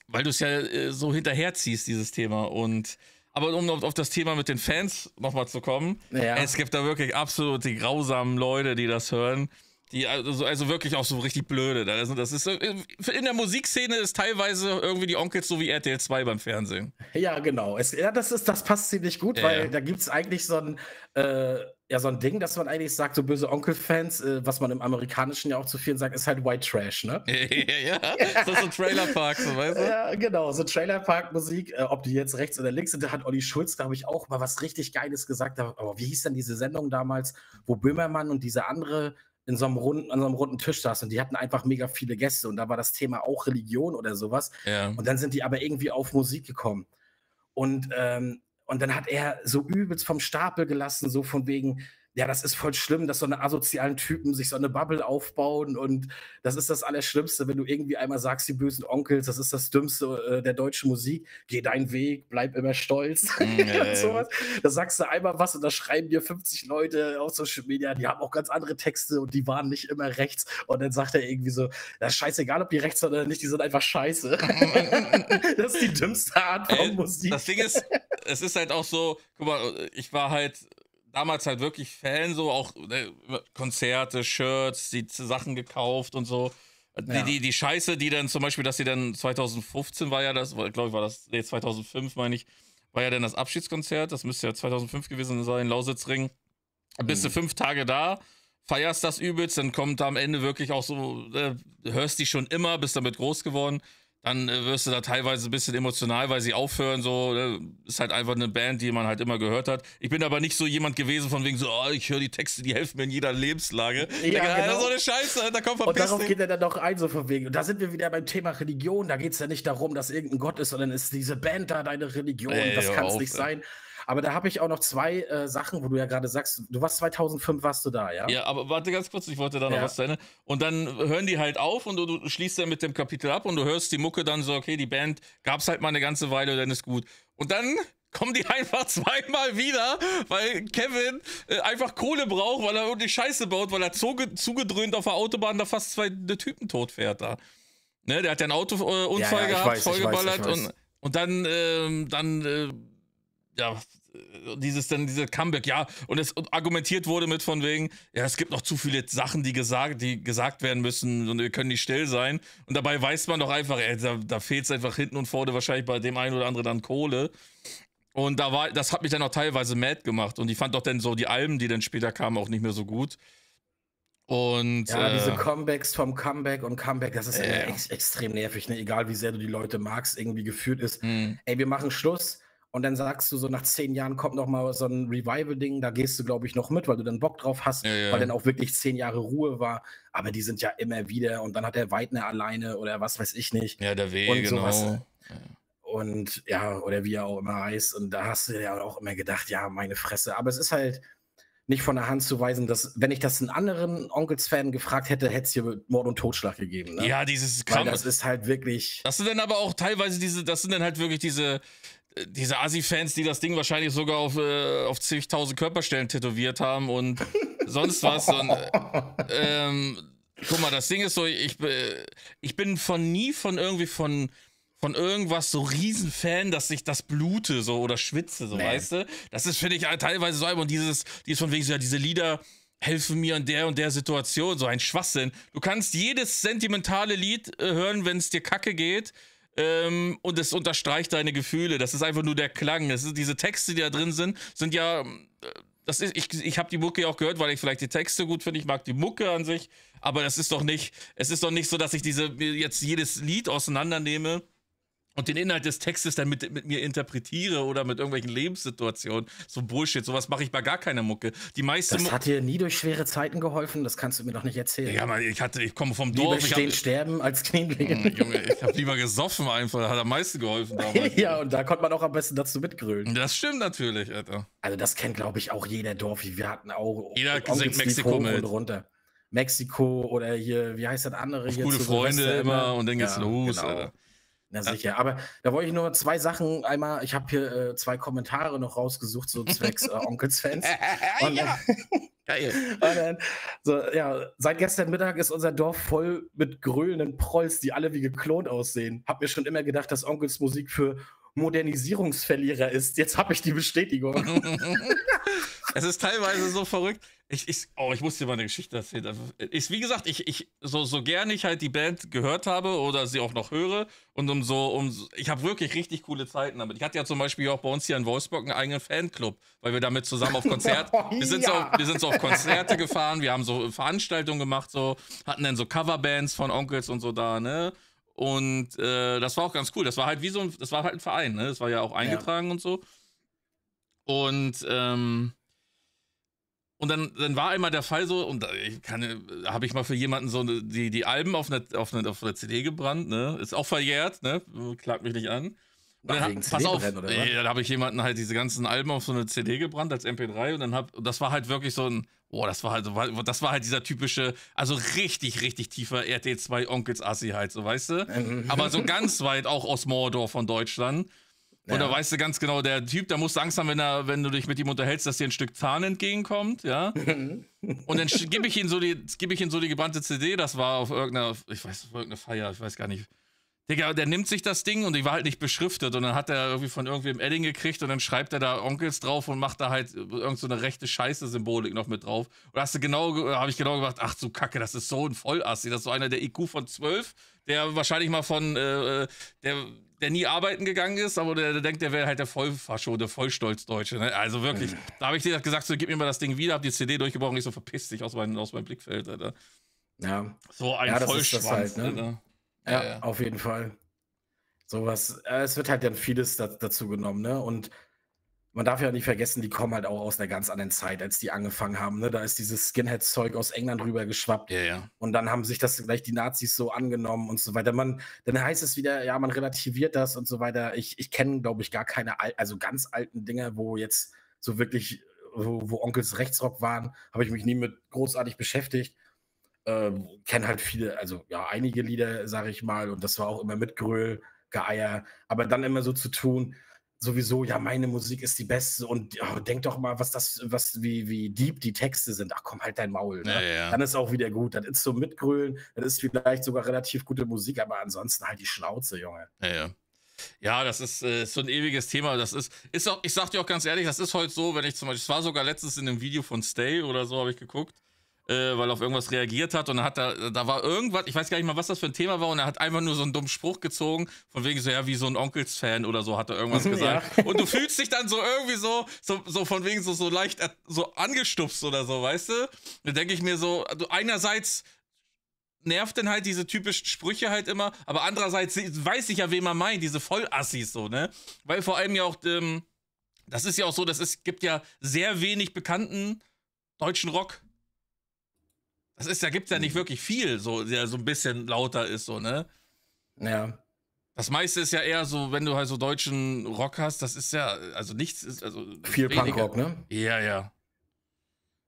weil du es ja äh, so hinterherziehst, dieses Thema. Und aber um auf, auf das Thema mit den Fans nochmal zu kommen, ja. es gibt da wirklich absolut die grausamen Leute, die das hören. Die also, also wirklich auch so richtig blöde. Das ist in der Musikszene ist teilweise irgendwie die Onkels so wie RTL 2 beim Fernsehen. Ja, genau. Es, ja, das ist, das passt ziemlich gut, ja, weil ja. da gibt es eigentlich so ein, äh, ja, so ein Ding, dass man eigentlich sagt, so böse Onkel-Fans, äh, was man im Amerikanischen ja auch zu vielen sagt, ist halt White Trash, ne? ja, ja. Das ist so Trailerpark, so weißt du? Ja, genau, so Trailerpark-Musik, äh, ob die jetzt rechts oder links sind, da hat Olli Schulz, glaube ich, auch mal was richtig Geiles gesagt. Aber wie hieß denn diese Sendung damals, wo Böhmermann und diese andere in so einem runden, an so einem runden Tisch saß und die hatten einfach mega viele Gäste und da war das Thema auch Religion oder sowas. Ja. Und dann sind die aber irgendwie auf Musik gekommen. Und, ähm, und dann hat er so übelst vom Stapel gelassen, so von wegen, ja, das ist voll schlimm, dass so eine asozialen Typen sich so eine Bubble aufbauen und das ist das Allerschlimmste, wenn du irgendwie einmal sagst, die bösen Onkels, das ist das Dümmste äh, der deutschen Musik, geh deinen Weg, bleib immer stolz. Mm, sowas. Da sagst du einmal was und da schreiben dir 50 Leute auf Social Media, die haben auch ganz andere Texte und die waren nicht immer rechts und dann sagt er irgendwie so, das ist scheißegal, ob die rechts sind oder nicht, die sind einfach scheiße. das ist die dümmste Art von Ey, Musik. Das Ding ist, es ist halt auch so, guck mal, ich war halt damals halt wirklich Fan, so auch äh, Konzerte, Shirts, die Sachen gekauft und so. Die, ja. die, die Scheiße, die dann zum Beispiel, dass sie dann 2015 war ja das, glaube ich, war das, nee, 2005 meine ich, war ja dann das Abschiedskonzert, das müsste ja 2005 gewesen sein, Lausitzring. Bist du mhm. fünf Tage da, feierst das übelst, dann kommt da am Ende wirklich auch so, äh, hörst die schon immer, bist damit groß geworden dann äh, wirst du da teilweise ein bisschen emotional, weil sie aufhören. So äh, ist halt einfach eine Band, die man halt immer gehört hat. Ich bin aber nicht so jemand gewesen von wegen so, oh, ich höre die Texte, die helfen mir in jeder Lebenslage. Ja, da, genau. so eine Scheiße, da kommt Und darauf geht er dann noch ein so von wegen. Und da sind wir wieder beim Thema Religion. Da geht es ja nicht darum, dass irgendein Gott ist, sondern ist diese Band da deine Religion. Ey, das kann es nicht sein. Aber da habe ich auch noch zwei äh, Sachen, wo du ja gerade sagst, du warst 2005, warst du da, ja? Ja, aber warte ganz kurz, ich wollte da noch ja. was sagen. Und dann hören die halt auf und du, du, schließt dann mit dem Kapitel ab und du hörst die Mucke dann so, okay, die Band gab es halt mal eine ganze Weile, dann ist gut. Und dann kommen die einfach zweimal wieder, weil Kevin äh, einfach Kohle braucht, weil er irgendwie Scheiße baut, weil er zuge zugedröhnt auf der Autobahn da fast zwei Typen tot fährt da. Ne, der hat ja einen Autounfall ja, ja, gehabt, weiß, vollgeballert und, und dann, ähm, dann, äh, ja, dieses dann diese Comeback, ja, und es argumentiert wurde mit von wegen, ja, es gibt noch zu viele Sachen, die gesagt, die gesagt werden müssen und wir können nicht still sein. Und dabei weiß man doch einfach, ey, da, da fehlt es einfach hinten und vorne wahrscheinlich bei dem einen oder anderen dann Kohle. Und da war, das hat mich dann auch teilweise mad gemacht. Und ich fand doch dann so die Alben, die dann später kamen, auch nicht mehr so gut. Und, ja, äh, diese Comebacks vom Comeback und Comeback, das ist äh, ex extrem nervig, ne? egal wie sehr du die Leute magst, irgendwie gefühlt ist, mh. ey, wir machen Schluss und dann sagst du so, nach zehn Jahren kommt noch mal so ein Revival-Ding, da gehst du, glaube ich, noch mit, weil du dann Bock drauf hast, ja, ja. weil dann auch wirklich zehn Jahre Ruhe war, aber die sind ja immer wieder und dann hat der Weidner alleine oder was weiß ich nicht. Ja, der W, genau. Sowas. Ja. Und ja, oder wie er auch immer heißt und da hast du ja auch immer gedacht, ja, meine Fresse, aber es ist halt nicht von der Hand zu weisen, dass, wenn ich das einen anderen Onkels-Fan gefragt hätte, hätte es hier Mord und Totschlag gegeben. Ne? Ja, dieses Kram. das ist halt wirklich. Das sind dann aber auch teilweise diese, das sind dann halt wirklich diese, diese Assi-Fans, die das Ding wahrscheinlich sogar auf, äh, auf zigtausend Körperstellen tätowiert haben und sonst was. Und, ähm, guck mal, das Ding ist so, ich, ich bin von nie von irgendwie von von irgendwas so Riesenfan, dass ich das blute so oder schwitze, so nee. weißt du? Das ist, finde ich, teilweise so einfach. Und dieses, dieses von wegen so, ja, diese Lieder helfen mir in der und der Situation, so ein Schwachsinn. Du kannst jedes sentimentale Lied äh, hören, wenn es dir kacke geht. Ähm, und es unterstreicht deine Gefühle. Das ist einfach nur der Klang. Das ist, diese Texte, die da drin sind, sind ja. Äh, das ist, ich ich habe die Mucke ja auch gehört, weil ich vielleicht die Texte gut finde. Ich mag die Mucke an sich. Aber das ist doch nicht, es ist doch nicht so, dass ich diese jetzt jedes Lied auseinandernehme und den Inhalt des Textes dann mit, mit mir interpretiere oder mit irgendwelchen Lebenssituationen. So Bullshit, sowas mache ich bei gar keiner Mucke. Die meiste das hat dir nie durch schwere Zeiten geholfen, das kannst du mir doch nicht erzählen. Ja, man, ich hatte, ich komme vom Dorf. Lieber stehen, hab, sterben als knien legen. Junge, ich habe lieber gesoffen einfach, das hat am meisten geholfen damals. ja, und da konnte man auch am besten dazu mitgrölen. Das stimmt natürlich, Alter. Also das kennt, glaube ich, auch jeder Dorf. Wir hatten auch Jeder singt Mexiko mit. Und runter. Mexiko oder hier, wie heißt das andere? Hier Gute Freunde immer und dann geht's ja, los, genau. Alter. Na sicher, aber da wollte ich nur zwei Sachen einmal, ich habe hier äh, zwei Kommentare noch rausgesucht, so zwecks äh, Onkels-Fans. Und, ja. Geil. Und dann, so, ja, seit gestern Mittag ist unser Dorf voll mit grölenden Prolls, die alle wie geklont aussehen. Hab mir schon immer gedacht, dass Onkels Musik für Modernisierungsverlierer ist. Jetzt habe ich die Bestätigung. es ist teilweise so verrückt. Ich, ich, oh, ich muss dir mal eine Geschichte erzählen. Ich, wie gesagt, ich, ich, so, so gerne ich halt die Band gehört habe oder sie auch noch höre und um so, um, ich habe wirklich richtig coole Zeiten damit. Ich hatte ja zum Beispiel auch bei uns hier in Wolfsburg einen eigenen Fanclub, weil wir damit zusammen auf Konzert, wir sind, ja. so, wir sind so auf Konzerte gefahren, wir haben so Veranstaltungen gemacht, so, hatten dann so Coverbands von Onkels und so da, ne? Und äh, das war auch ganz cool. Das war halt wie so ein, das war halt ein Verein, ne? Das war ja auch eingetragen ja. und so. Und ähm, und dann, dann war einmal der Fall so, und kann, habe ich mal für jemanden so die, die Alben auf einer auf eine, auf eine CD gebrannt, ne? Ist auch verjährt, ne? Klagt mich nicht an. Dann, pass auf, ey, dann habe ich jemanden halt diese ganzen Alben auf so eine CD gebrannt als MP3 und dann hab, das war halt wirklich so ein, boah, das war halt, das war halt dieser typische, also richtig, richtig tiefer RT2 Onkels Assi halt, so weißt du? Mhm. Aber so ganz weit auch aus Mordor von Deutschland. Ja. Und da weißt du ganz genau, der Typ, der muss Angst haben, wenn, er, wenn du dich mit ihm unterhältst, dass dir ein Stück Zahn entgegenkommt, ja. und dann gebe ich ihm so die, gebe ich ihm so die gebrannte CD, das war auf irgendeiner, ich weiß, auf irgendeiner Feier, ich weiß gar nicht. Digga, der nimmt sich das Ding und die war halt nicht beschriftet und dann hat er irgendwie von irgendwem Edding gekriegt und dann schreibt er da Onkels drauf und macht da halt irgend so eine rechte Scheiße-Symbolik noch mit drauf. Und hast du genau, habe ich genau gedacht, ach du Kacke, das ist so ein Vollassi, das ist so einer der IQ von 12, der wahrscheinlich mal von, äh, äh der der nie arbeiten gegangen ist, aber der, der denkt, der wäre halt der Vollfascho, der Vollstolzdeutsche. Ne? Also wirklich, mhm. da habe ich dir gesagt, so gib mir mal das Ding wieder, hab die CD durchgebrochen, ich so verpiss dich aus, mein, aus meinem Blickfeld, Alter. Ja. So ein ja, Vollschwanz, halt, ne? Ja, ja, auf jeden Fall. Sowas, äh, es wird halt dann vieles da, dazu genommen, ne? Und man darf ja nicht vergessen, die kommen halt auch aus einer ganz anderen Zeit, als die angefangen haben. Ne? Da ist dieses Skinhead-Zeug aus England rüber geschwappt. Ja, ja. Und dann haben sich das gleich die Nazis so angenommen und so weiter. Man, dann heißt es wieder, ja, man relativiert das und so weiter. Ich, ich kenne, glaube ich, gar keine, al also ganz alten Dinge, wo jetzt so wirklich, wo, wo Onkels Rechtsrock waren, habe ich mich nie mit großartig beschäftigt. Ähm, kenne halt viele, also ja, einige Lieder, sage ich mal, und das war auch immer mit Gröl, Geier, aber dann immer so zu tun, sowieso, ja, meine Musik ist die beste und oh, denk doch mal, was das, was, wie, wie deep die Texte sind. Ach komm, halt dein Maul. Ne? Ja, ja. Dann ist auch wieder gut. Dann ist so mitgrölen, dann ist vielleicht sogar relativ gute Musik, aber ansonsten halt die Schnauze, Junge. Ja, ja. Ja, das ist äh, so ein ewiges Thema. Das ist, ist auch, ich sag dir auch ganz ehrlich, das ist heute so, wenn ich zum Beispiel, es war sogar letztens in einem Video von Stay oder so, habe ich geguckt äh, weil er auf irgendwas reagiert hat und dann hat er, da war irgendwas, ich weiß gar nicht mal, was das für ein Thema war und er hat einfach nur so einen dummen Spruch gezogen, von wegen so, ja, wie so ein Onkels-Fan oder so, hat er irgendwas gesagt. Ja. Und du fühlst dich dann so irgendwie so, so, so von wegen so, so leicht so angestupst oder so, weißt du? Da denke ich mir so, also einerseits nervt denn halt diese typischen Sprüche halt immer, aber andererseits weiß ich ja, wen man meint, diese Vollassis so, ne? Weil vor allem ja auch, ähm, das ist ja auch so, dass es gibt ja sehr wenig bekannten deutschen Rock. Das ist, da gibt's ja nicht wirklich viel, so, der so ein bisschen lauter ist, so, ne? Ja. Das meiste ist ja eher so, wenn du halt so deutschen Rock hast, das ist ja, also nichts ist, also. Viel Punkrock, ne? Ja, ja.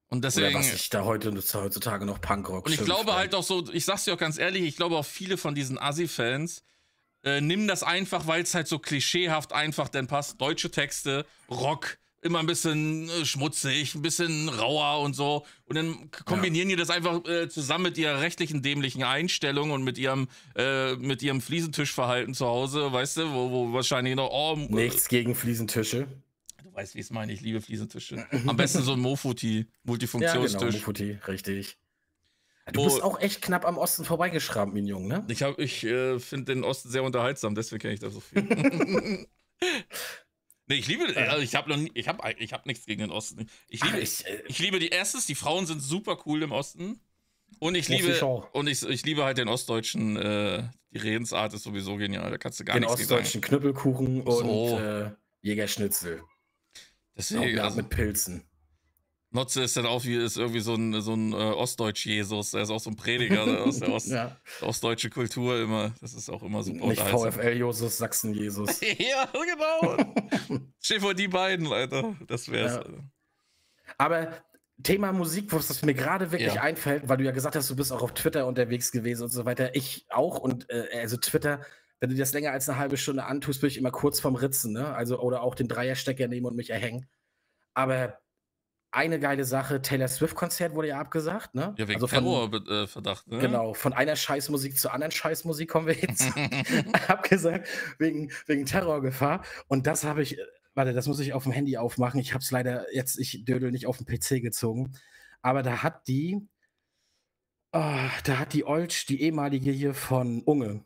Und deswegen. Oder was ich da heute heutzutage noch Punkrock. Und ich glaube halt auch so, ich sag's dir auch ganz ehrlich, ich glaube auch viele von diesen Assi-Fans äh, nehmen das einfach, weil es halt so klischeehaft einfach denn passt. Deutsche Texte, Rock, immer ein bisschen äh, schmutzig, ein bisschen rauer und so. Und dann kombinieren ja. die das einfach äh, zusammen mit ihrer rechtlichen dämlichen Einstellung und mit ihrem, äh, mit ihrem Fliesentischverhalten zu Hause, weißt du, wo, wo wahrscheinlich noch. Oh, Nichts gegen Fliesentische. Du weißt, wie ich es meine, ich liebe Fliesentische. Am besten so ein Mofuti, Multifunktionstisch. Ja, genau, Mofuti, richtig. Du bist auch echt knapp am Osten vorbeigeschrammt, Minion, ne? Ich, ich äh, finde den Osten sehr unterhaltsam, deswegen kenne ich da so viel. Nee, ich liebe, also ich habe noch nie, ich habe ich hab nichts gegen den Osten. Ich liebe, Ach, ich, äh, ich, liebe die erstes, die Frauen sind super cool im Osten. Und ich liebe, ich und ich, ich liebe halt den Ostdeutschen, äh, die Redensart ist sowieso genial, da kannst du gar den nichts Den ostdeutschen Knüppelkuchen und so. äh, Jägerschnitzel. Deswegen, auch also, mit Pilzen. Notze ist dann auch wie ist irgendwie so ein, so ein äh, Ostdeutsch-Jesus. Der ist auch so ein Prediger aus der Ost, ja. ostdeutschen Kultur immer. Das ist auch immer super. Nicht VfL-Jesus, Sachsen-Jesus. ja, genau. Stell vor, die beiden, Alter. Das wär's. Ja. Aber Thema Musik, was mir gerade wirklich ja. einfällt, weil du ja gesagt hast, du bist auch auf Twitter unterwegs gewesen und so weiter. Ich auch. Und äh, also Twitter, wenn du das länger als eine halbe Stunde antust, bin ich immer kurz vorm Ritzen, ne? Also, oder auch den Dreierstecker nehmen und mich erhängen. Aber eine geile Sache, Taylor Swift-Konzert wurde ja abgesagt, ne? Ja, wegen also Terrorverdacht, ne? Genau, von einer Scheißmusik zur anderen Scheißmusik kommen wir jetzt. abgesagt, wegen, wegen Terrorgefahr. Und das habe ich, warte, das muss ich auf dem Handy aufmachen. Ich habe es leider jetzt, ich dödel nicht auf den PC gezogen. Aber da hat die, oh, da hat die Olsch, die ehemalige hier von Unge,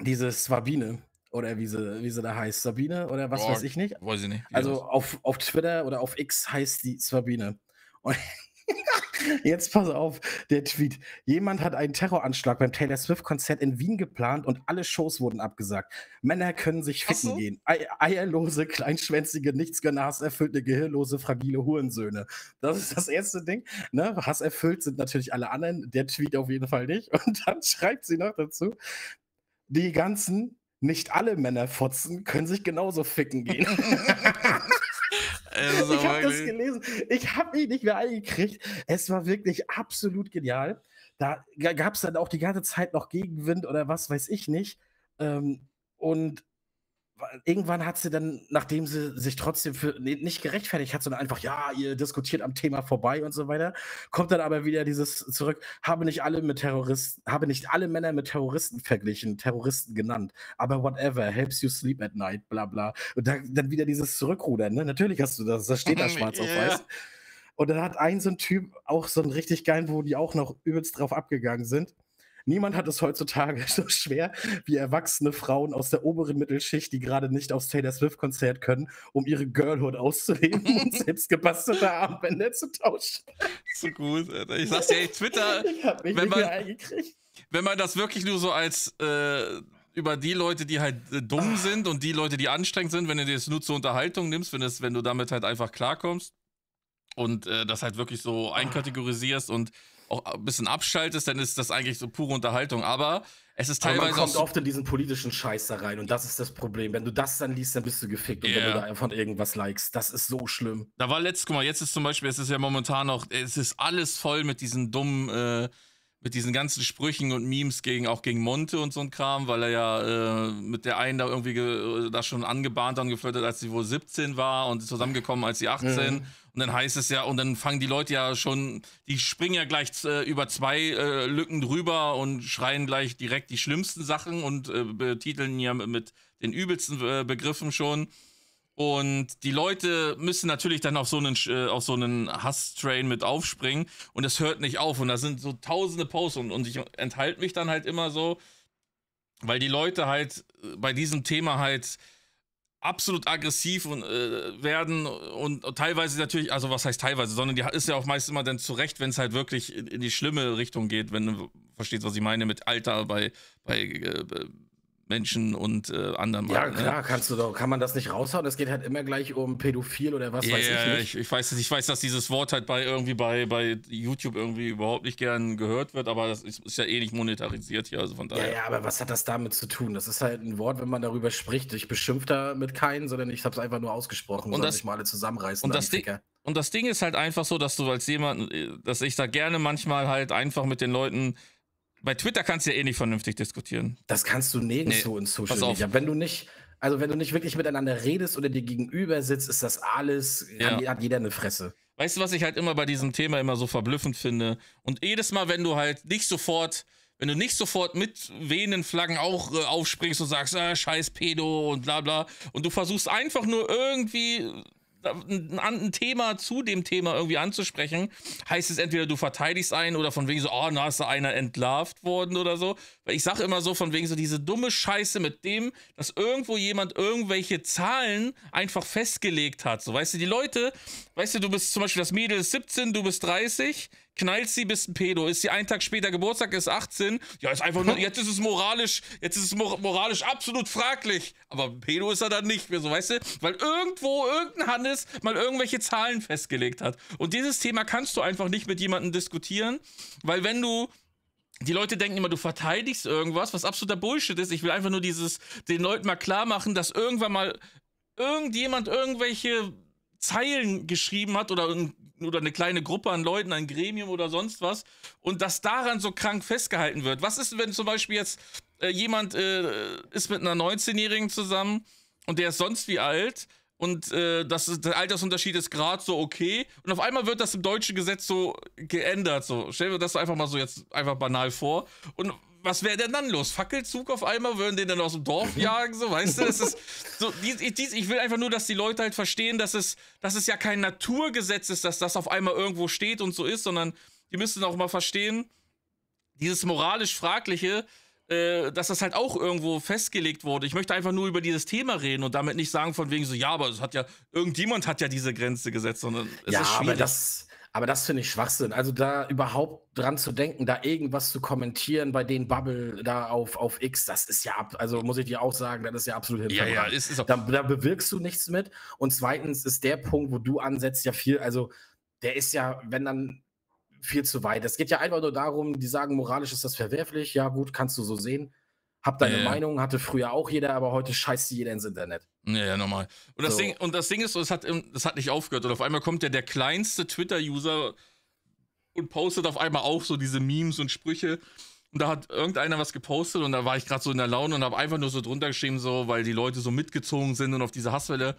diese Swabine, oder wie sie, wie sie da heißt, Sabine oder was Boah, weiß ich nicht. Weiß ich nicht. Also auf, auf Twitter oder auf X heißt die Sabine. Und jetzt pass auf, der Tweet. Jemand hat einen Terroranschlag beim Taylor Swift-Konzert in Wien geplant und alle Shows wurden abgesagt. Männer können sich ficken so? gehen. Ei eierlose, kleinschwänzige, nichtsgönner, hasserfüllte, gehirlose, fragile Hurensöhne. Das ist das erste Ding. Ne? Hasserfüllt sind natürlich alle anderen. Der Tweet auf jeden Fall nicht. Und dann schreibt sie noch dazu, die ganzen nicht alle Männer fotzen, können sich genauso ficken gehen. ich habe das gelesen. Ich habe mich nicht mehr eingekriegt. Es war wirklich absolut genial. Da gab es dann auch die ganze Zeit noch Gegenwind oder was weiß ich nicht. Ähm, und irgendwann hat sie dann, nachdem sie sich trotzdem für nee, nicht gerechtfertigt hat, sondern einfach, ja, ihr diskutiert am Thema vorbei und so weiter, kommt dann aber wieder dieses zurück, habe nicht alle mit Terroristen, habe nicht alle Männer mit Terroristen verglichen, Terroristen genannt, aber whatever, helps you sleep at night, bla bla. Und da, dann wieder dieses Zurückrudern, ne? Natürlich hast du das, das steht da schwarz auf weiß. Und dann hat ein so ein Typ auch so einen richtig geilen, wo die auch noch übelst drauf abgegangen sind Niemand hat es heutzutage so schwer wie erwachsene Frauen aus der oberen Mittelschicht, die gerade nicht aufs Taylor Swift-Konzert können, um ihre Girlhood auszuleben und selbst gebastelte Armbänder zu tauschen. So gut, Alter. Ich sag's dir, ey, Twitter. Ich hab mich wenn, man, wenn man das wirklich nur so als äh, über die Leute, die halt äh, dumm Ah. sind und die Leute, die anstrengend sind, wenn du das nur zur Unterhaltung nimmst, wenn, es, wenn du damit halt einfach klarkommst und äh, das halt wirklich so einkategorisierst und auch ein bisschen abschaltest, dann ist das eigentlich so pure Unterhaltung. Aber es ist Aber man teilweise kommt oft in diesen politischen Scheiß da rein und das ist das Problem. Wenn du das dann liest, dann bist du gefickt und wenn du da einfach irgendwas likest, das ist so schlimm. Da war letztes, guck mal, jetzt ist zum Beispiel, es ist ja momentan noch, es ist alles voll mit diesen dummen, äh, mit diesen ganzen Sprüchen und Memes gegen auch gegen Monte und so ein Kram, weil er ja äh, mit der einen da irgendwie ge, äh, da schon angebahnt und geflirtet, als sie wohl 17 war und zusammengekommen, als sie 18. Mhm. Und dann heißt es ja, und dann fangen die Leute ja schon, die springen ja gleich äh, über zwei äh, Lücken drüber und schreien gleich direkt die schlimmsten Sachen und äh, betiteln ja mit den übelsten äh, Begriffen schon. Und die Leute müssen natürlich dann auf so einen, äh, auf so einen Hass-Train mit aufspringen und es hört nicht auf. Und da sind so tausende Posts und, und ich enthalte mich dann halt immer so, weil die Leute halt äh, bei diesem Thema halt absolut aggressiv und, äh, werden und, und teilweise natürlich, also was heißt teilweise, sondern die ist ja auch meist immer dann zurecht, wenn es halt wirklich in, in die schlimme Richtung geht, wenn du verstehst, was ich meine mit Alter bei, bei äh, Menschen und äh, anderen. Ja, ne? klar, kannst du doch, kann man das nicht raushauen? Es geht halt immer gleich um Pädophil oder was weiß Ja, ich nicht. ich, ich weiß ich weiß, dass dieses Wort halt bei irgendwie bei, bei YouTube irgendwie überhaupt nicht gern gehört wird, aber das ist, ist ja eh nicht monetarisiert hier, also von Ja, daher. ja, aber was hat das damit zu tun? Das ist halt ein Wort, wenn man darüber spricht. Ich beschimpfe da mit keinen, sondern ich habe es einfach nur ausgesprochen. Und das- sich mal alle zusammenreißen. und da das Ding-. Und das Ding ist halt einfach so, dass du als jemand, äh, dass ich da gerne manchmal halt einfach mit den Leuten. Bei Twitter kannst du ja eh nicht vernünftig diskutieren. Das kannst du nirgendwo Nee, in Social pass auf. Media. Wenn du nicht, also wenn du nicht wirklich miteinander redest oder dir gegenüber sitzt, ist das alles, Ja. hat, jeder eine Fresse. Weißt du, was ich halt immer bei diesem Thema immer so verblüffend finde? Und jedes Mal, wenn du halt nicht sofort, wenn du nicht sofort mit wehenden Flaggen auch äh, aufspringst und sagst, ah, scheiß Pedo und bla bla, und du versuchst einfach nur irgendwie ein, ein Thema zu dem Thema irgendwie anzusprechen, heißt es entweder du verteidigst einen oder von wegen so, oh, na ist da einer entlarvt worden oder so. Weil ich sage immer so von wegen so diese dumme Scheiße mit dem, dass irgendwo jemand irgendwelche Zahlen einfach festgelegt hat. So, weißt du, die Leute, weißt du, du bist zum Beispiel das Mädel ist 17, du bist 30, knallst sie, bist ein Pedo, ist sie einen Tag später Geburtstag, ist 18, ja, ist einfach nur, jetzt ist es moralisch, jetzt ist es mor moralisch absolut fraglich. Aber Pedo ist er dann nicht mehr, so, weißt du? Weil irgendwo irgendein Hannes mal irgendwelche Zahlen festgelegt hat. Und dieses Thema kannst du einfach nicht mit jemandem diskutieren, weil wenn du die Leute denken immer, du verteidigst irgendwas, was absoluter Bullshit ist. Ich will einfach nur dieses, den Leuten mal klar machen, dass irgendwann mal irgendjemand irgendwelche Zeilen geschrieben hat oder, ein- oder eine kleine Gruppe an Leuten, ein Gremium oder sonst was und dass daran so krank festgehalten wird. Was ist, wenn zum Beispiel jetzt äh, jemand äh, ist mit einer 19-Jährigen zusammen und der ist sonst wie alt und äh, das ist, der Altersunterschied ist gerade so okay und auf einmal wird das im deutschen Gesetz so geändert. So. Stellen wir das einfach mal so jetzt einfach banal vor und was wäre denn dann los? Fackelzug auf einmal? Würden den dann aus dem Dorf jagen? So, weißt du? Das ist so, dies, ich- dies, ich will einfach nur, dass die Leute halt verstehen, dass es, dass es ja kein Naturgesetz ist, dass das auf einmal irgendwo steht und so ist, sondern die müssen auch mal verstehen, dieses moralisch Fragliche, äh, dass das halt auch irgendwo festgelegt wurde. Ich möchte einfach nur über dieses Thema reden und damit nicht sagen von wegen so, ja, aber es hat ja, irgendjemand hat ja diese Grenze gesetzt, sondern es ja, ist aber schwierig. das, aber das finde ich Schwachsinn. Also da überhaupt dran zu denken, da irgendwas zu kommentieren bei den Bubble da auf, auf X, das ist ja, ab, also muss ich dir auch sagen, das ist ja absolut ja, ja, es ist auch, Da, da bewirkst du nichts mit. Und zweitens ist der Punkt, wo du ansetzt, ja viel, also der ist ja, wenn dann viel zu weit. Es geht ja einfach nur darum, die sagen, moralisch ist das verwerflich. Ja, gut, kannst du so sehen. Hab deine Ja. Meinung, hatte früher auch jeder, aber heute scheißt jeder ins Internet. Ja, ja, normal. Und das, So. Ding, und das Ding ist so, es hat, das hat nicht aufgehört. Und auf einmal kommt ja der kleinste Twitter-User und postet auf einmal auch so diese Memes und Sprüche. Und da hat irgendeiner was gepostet und da war ich gerade so in der Laune und habe einfach nur so drunter geschrieben, so, weil die Leute so mitgezogen sind und auf diese Hasswelle.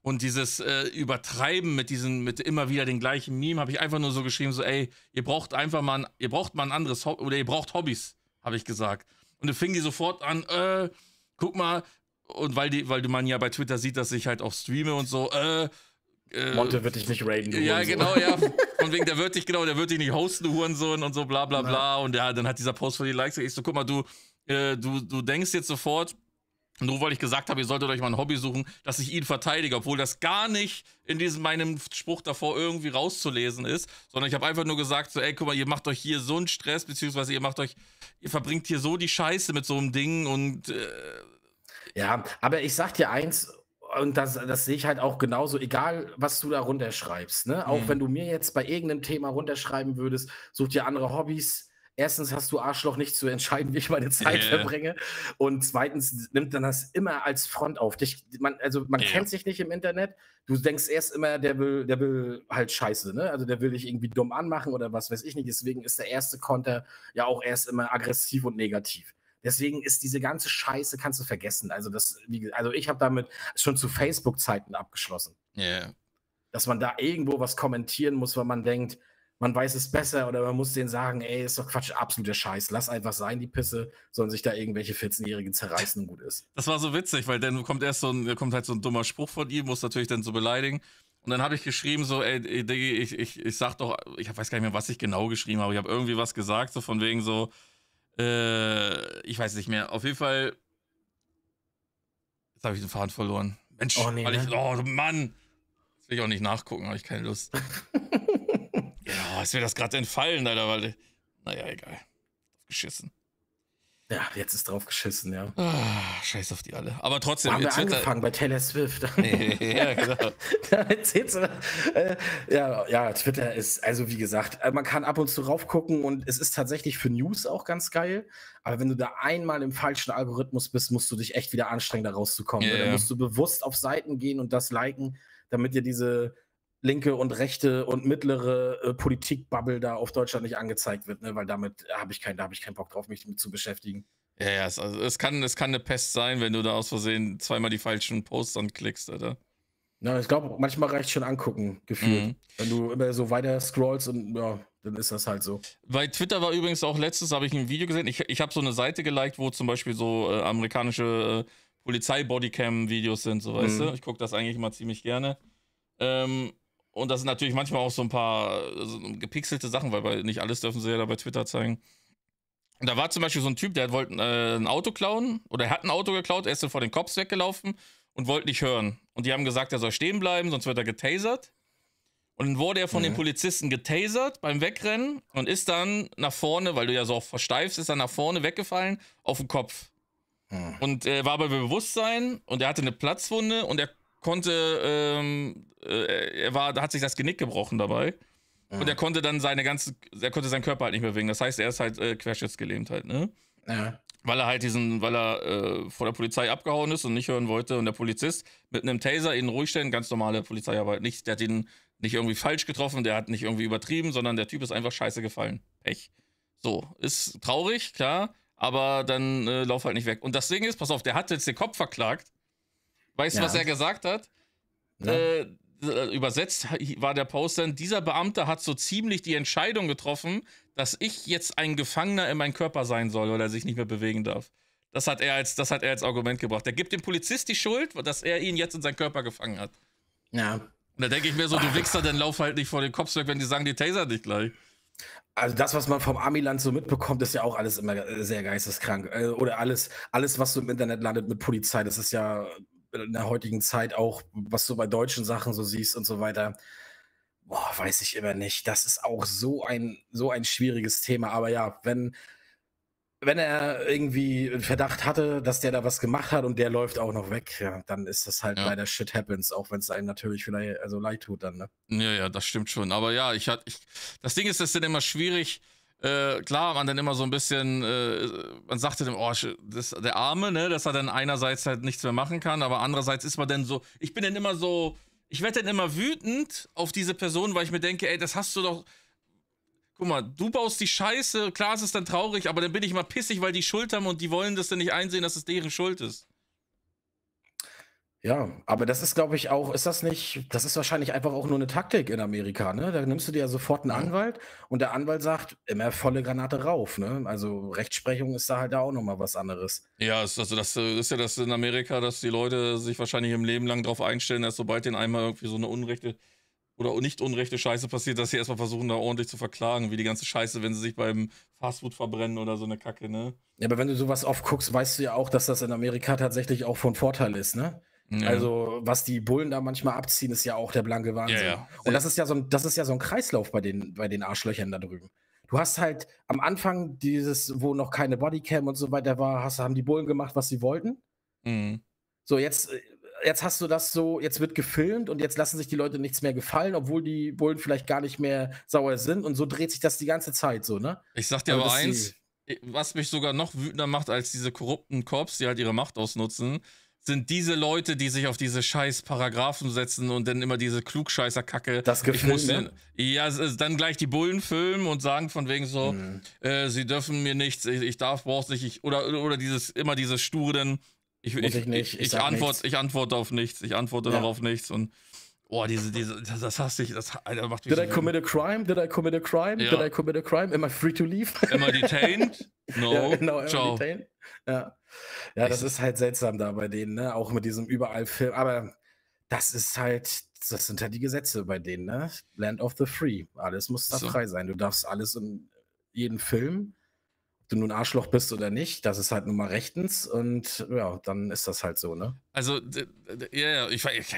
Und dieses äh, Übertreiben mit diesen, mit immer wieder den gleichen Meme, habe ich einfach nur so geschrieben, so, ey, ihr braucht einfach mal ein, ihr braucht mal ein anderes Hobby, oder ihr braucht Hobbys, habe ich gesagt. Und dann fing die sofort an, äh, guck mal, und weil die, weil du man ja bei Twitter sieht, dass ich halt auch streame und so, äh, äh, Monte wird dich nicht raiden. du ja, genau, ja. Von wegen, der wird dich, genau, der wird dich nicht hosten, du Hurensohn und so, bla bla bla. Und ja, dann hat dieser Post von die Likes. Ich so, guck mal, du, äh, du, du denkst jetzt sofort, Nur weil ich gesagt habe, ihr solltet euch mal ein Hobby suchen, dass ich ihn verteidige, obwohl das gar nicht in diesem meinem Spruch davor irgendwie rauszulesen ist, sondern ich habe einfach nur gesagt, so, ey, guck mal, ihr macht euch hier so einen Stress, beziehungsweise ihr macht euch, ihr verbringt hier so die Scheiße mit so einem Ding und äh, ja, aber ich sag dir eins, und das, das sehe ich halt auch genauso, egal was du da runterschreibst. Ne? Auch mhm. wenn du mir jetzt bei irgendeinem Thema runterschreiben würdest, such dir andere Hobbys. Erstens hast du Arschloch nicht zu entscheiden, wie ich meine Zeit yeah. verbringe. Und zweitens nimmt dann das immer als Front auf. Dich, man, also man yeah. kennt sich nicht im Internet. Du denkst erst immer, der will, der will halt Scheiße, ne? Also der will dich irgendwie dumm anmachen oder was weiß ich nicht. Deswegen ist der erste Konter ja auch erst immer aggressiv und negativ. Deswegen ist diese ganze Scheiße, kannst du vergessen. Also, das, also ich habe damit schon zu Facebook-Zeiten abgeschlossen. Ja. Yeah. Dass man da irgendwo was kommentieren muss, weil man denkt, man weiß es besser oder man muss denen sagen, ey, ist doch Quatsch, absoluter Scheiß. Lass einfach sein, die Pisse, sollen sich da irgendwelche 14-Jährigen zerreißen und gut ist. Das war so witzig, weil dann kommt erst so ein, kommt halt so ein dummer Spruch von ihm, muss natürlich dann so beleidigen. Und dann habe ich geschrieben, so, ey, ich, ich, ich sag doch, ich weiß gar nicht mehr, was ich genau geschrieben habe. Ich habe irgendwie was gesagt, so von wegen so, äh, ich weiß nicht mehr. Auf jeden Fall. Jetzt habe ich den Faden verloren. Mensch, oh, nee, ich, ne? oh Mann. Das will ich auch nicht nachgucken, habe ich keine Lust. ja, ist mir das gerade entfallen, Alter, weil. Naja, egal. Geschissen. Ja, jetzt ist drauf geschissen, ja. Ah, scheiß auf die alle. Aber trotzdem. Haben wir angefangen bei Taylor Swift. ja, genau. äh, ja, ja, Twitter ist, also wie gesagt, äh, man kann ab und zu raufgucken und es ist tatsächlich für News auch ganz geil. Aber wenn du da einmal im falschen Algorithmus bist, musst du dich echt wieder anstrengen, da rauszukommen. Yeah. Dann musst du bewusst auf Seiten gehen und das liken, damit dir diese linke und rechte und mittlere äh, Politikbubble da auf Deutschland nicht angezeigt wird, ne? weil damit habe ich, kein, da hab ich keinen Bock drauf, mich damit zu beschäftigen. Ja, ja, es, also es, kann, es kann eine Pest sein, wenn du da aus Versehen zweimal die falschen Posts anklickst, oder? Ja, ich glaube, manchmal reicht schon angucken, gefühlt. Mhm. Wenn du immer so weiter scrollst und ja, dann ist das halt so. Bei Twitter war übrigens auch letztes, habe ich ein Video gesehen. Ich, ich habe so eine Seite geliked, wo zum Beispiel so äh, amerikanische äh, Polizei-Bodycam-Videos sind, so weißt mhm. du. Ich gucke das eigentlich immer ziemlich gerne. Ähm, und das sind natürlich manchmal auch so ein paar so gepixelte Sachen, weil nicht alles dürfen sie ja da bei Twitter zeigen. Und da war zum Beispiel so ein Typ, der wollte äh, ein Auto klauen oder er hat ein Auto geklaut, er ist dann vor den Cops weggelaufen und wollte nicht hören. Und die haben gesagt, er soll stehen bleiben, sonst wird er getasert. Und dann wurde er von mhm. den Polizisten getasert beim Wegrennen und ist dann nach vorne, weil du ja so auch versteifst, ist dann nach vorne weggefallen auf den Kopf. Mhm. Und er war bei Bewusstsein und er hatte eine Platzwunde und er konnte, ähm, äh, er war, hat sich das Genick gebrochen dabei. Ja. Und er konnte dann seine ganze, er konnte seinen Körper halt nicht mehr bewegen. Das heißt, er ist halt äh, querschnittsgelähmt halt, ne? Ja. Weil er halt diesen, weil er äh, vor der Polizei abgehauen ist und nicht hören wollte. Und der Polizist mit einem Taser ihn ruhig stellen, ganz normale Polizei, aber nicht, der hat ihn nicht irgendwie falsch getroffen, der hat nicht irgendwie übertrieben, sondern der Typ ist einfach scheiße gefallen. Pech. So, ist traurig, klar, aber dann äh, lauf halt nicht weg. Und das Ding ist, pass auf, der hat jetzt den Kopf verklagt Weißt du, ja. was er gesagt hat? Ja. Äh, übersetzt war der Post dann, dieser Beamte hat so ziemlich die Entscheidung getroffen, dass ich jetzt ein Gefangener in meinem Körper sein soll, weil er sich nicht mehr bewegen darf. Das hat er als, das hat er als Argument gebracht. Er gibt dem Polizist die Schuld, dass er ihn jetzt in seinen Körper gefangen hat. Ja. Und da denke ich mir so, du Wichser, dann lauf halt nicht vor den Kopf weg, wenn die sagen, die taser dich gleich. Also das, was man vom Amiland so mitbekommt, ist ja auch alles immer sehr geisteskrank. Äh, oder alles, alles, was so im Internet landet mit Polizei, das ist ja in der heutigen Zeit auch, was du bei deutschen Sachen so siehst und so weiter, boah, weiß ich immer nicht. Das ist auch so ein, so ein schwieriges Thema. Aber ja, wenn, wenn er irgendwie einen Verdacht hatte, dass der da was gemacht hat und der läuft auch noch weg, ja, dann ist das halt ja. leider Shit happens, auch wenn es einem natürlich vielleicht also leid tut dann, ne? Ja, ja, das stimmt schon. Aber ja, ich hatte, das Ding ist, das ist dann immer schwierig, äh, klar, man dann immer so ein bisschen, äh, man sagte dem, oh, das, der Arme, ne, dass er dann einerseits halt nichts mehr machen kann, aber andererseits ist man dann so, ich bin dann immer so, ich werde dann immer wütend auf diese Person, weil ich mir denke, ey, das hast du doch, guck mal, du baust die Scheiße, klar ist es dann traurig, aber dann bin ich immer pissig, weil die Schuld haben und die wollen das dann nicht einsehen, dass es deren Schuld ist. Ja, aber das ist, glaube ich, auch, ist das nicht, das ist wahrscheinlich einfach auch nur eine Taktik in Amerika, ne? Da nimmst du dir ja sofort einen Anwalt und der Anwalt sagt, immer volle Granate rauf, ne? Also Rechtsprechung ist da halt auch nochmal was anderes. Ja, also das äh, ist ja das in Amerika, dass die Leute sich wahrscheinlich im Leben lang darauf einstellen, dass sobald denen einmal irgendwie so eine Unrechte oder nicht unrechte Scheiße passiert, dass sie erstmal versuchen, da ordentlich zu verklagen, wie die ganze Scheiße, wenn sie sich beim Fastfood verbrennen oder so eine Kacke, ne? Ja, aber wenn du sowas oft guckst, weißt du ja auch, dass das in Amerika tatsächlich auch von Vorteil ist, ne? Ja. Also, was die Bullen da manchmal abziehen, ist ja auch der blanke Wahnsinn. Ja, ja. Und das ist ja so ein, das ist ja so ein Kreislauf bei den, bei den Arschlöchern da drüben. Du hast halt am Anfang dieses, wo noch keine Bodycam und so weiter war, hast, haben die Bullen gemacht, was sie wollten. Mhm. So, jetzt, jetzt hast du das so, jetzt wird gefilmt und jetzt lassen sich die Leute nichts mehr gefallen, obwohl die Bullen vielleicht gar nicht mehr sauer sind. Und so dreht sich das die ganze Zeit so, ne? Ich sag dir also aber eins, was mich sogar noch wütender macht als diese korrupten Cops, die halt ihre Macht ausnutzen, sind diese Leute, die sich auf diese scheiß Paragraphen setzen und dann immer diese Klugscheißer-Kacke. Das ich muss ne? Ja, dann gleich die Bullen filmen und sagen von wegen so, mhm. äh, sie dürfen mir nichts, ich, ich darf, brauch's nicht, ich, oder, oder dieses, immer dieses sturen, ich, ich, ich, nicht, ich, ich antworte, ich antworte auf nichts, ich antworte ja. darauf nichts und Oh, diese, diese, das, das hasse ich, das Alter, macht mich Did so I commit a crime? Did I commit a crime? Ja. Did I commit a crime? Am I free to leave? Am I detained? No. Ja, genau, Ciao. Detained? Ja. Ja, das ist halt seltsam da bei denen, ne? Auch mit diesem überall Film. Aber das ist halt, das sind halt die Gesetze bei denen, ne? Land of the Free. Alles muss da so. frei sein. Du darfst alles in jeden Film, ob du nun Arschloch bist oder nicht, das ist halt nun mal rechtens und ja, dann ist das halt so, ne? Also, ja, ja, ich, ich,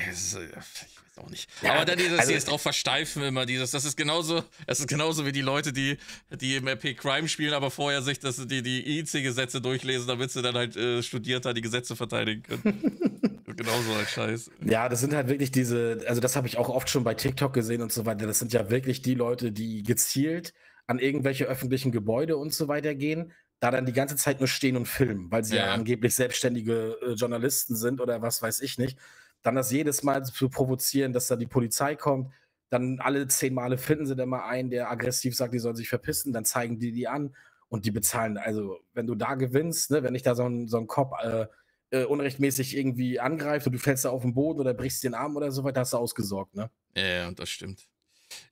ich, auch nicht. Ja, aber dann dieses, also, dieses drauf versteifen immer, dieses, das ist genauso, das ist genauso wie die Leute, die, die im RP Crime spielen, aber vorher sich das, die, die IC-Gesetze durchlesen, damit sie dann halt äh, studierter die Gesetze verteidigen können. genauso als Scheiß. Ja, das sind halt wirklich diese, also das habe ich auch oft schon bei TikTok gesehen und so weiter. Das sind ja wirklich die Leute, die gezielt an irgendwelche öffentlichen Gebäude und so weiter gehen, da dann die ganze Zeit nur stehen und filmen, weil sie ja, ja angeblich selbstständige äh, Journalisten sind oder was weiß ich nicht dann das jedes Mal zu provozieren, dass da die Polizei kommt, dann alle zehn Male finden sie dann mal einen, der aggressiv sagt, die sollen sich verpissen, dann zeigen die die an und die bezahlen. Also, wenn du da gewinnst, ne, wenn ich da so ein, so ein Cop äh, äh, unrechtmäßig irgendwie angreift und du fällst da auf den Boden oder brichst den Arm oder so weiter, hast du ausgesorgt, ne? Ja, ja, das stimmt.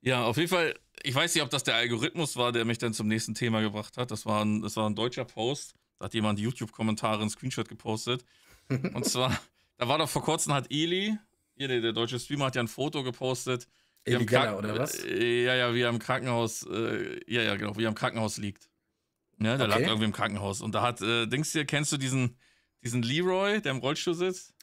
Ja, auf jeden Fall, ich weiß nicht, ob das der Algorithmus war, der mich dann zum nächsten Thema gebracht hat. Das war ein, das war ein deutscher Post. Da hat jemand YouTube-Kommentare, einen Screenshot gepostet. Und zwar da war doch vor kurzem hat Eli, hier der, der deutsche Streamer, hat ja ein Foto gepostet. Eli Geller, oder was? Äh, ja, ja, wie er im Krankenhaus, äh, ja, ja, genau, wie er im Krankenhaus liegt. Ja, der okay. lag irgendwie im Krankenhaus. Und da hat, äh, denkst du, kennst du diesen, diesen Leroy, der im Rollstuhl sitzt?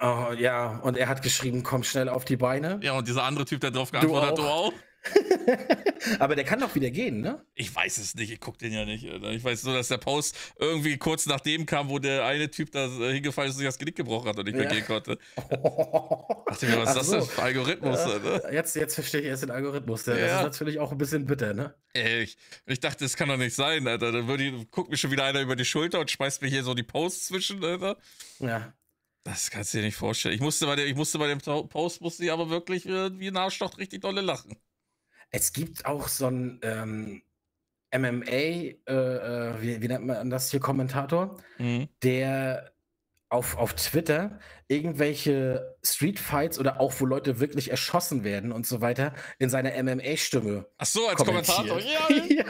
Oh, ja, und er hat geschrieben, komm schnell auf die Beine. Ja, und dieser andere Typ, der drauf geantwortet hat, du auch? Aber der kann doch wieder gehen, ne? Ich weiß es nicht, ich guck den ja nicht. Ich weiß nur, dass der Post irgendwie kurz nach dem kam, wo der eine Typ da hingefallen ist und sich das Genick gebrochen hat und nicht mehr ja. gehen konnte. Dachte mir, was ist das so. denn für Algorithmus? Ja, ne? jetzt, jetzt verstehe ich erst den Algorithmus. Der, ja. Das ist natürlich auch ein bisschen bitter, ne? Ey, ich, ich dachte, das kann doch nicht sein, Alter. Dann würde ich, guckt mir schon wieder einer über die Schulter und schmeißt mir hier so die Posts zwischen, Alter. Ja. Das kannst du dir nicht vorstellen. Ich musste bei, der, ich musste bei dem Post, musste ich aber wirklich äh, wie ein Arschloch richtig dolle lachen. Es gibt auch so ein ähm, MMA, äh, äh, wie, wie, nennt man das hier, Kommentator, mhm. der auf, auf Twitter irgendwelche Streetfights oder auch wo Leute wirklich erschossen werden und so weiter in seiner MMA-Stimme. Ach so, als Kommentator. Ja. ja.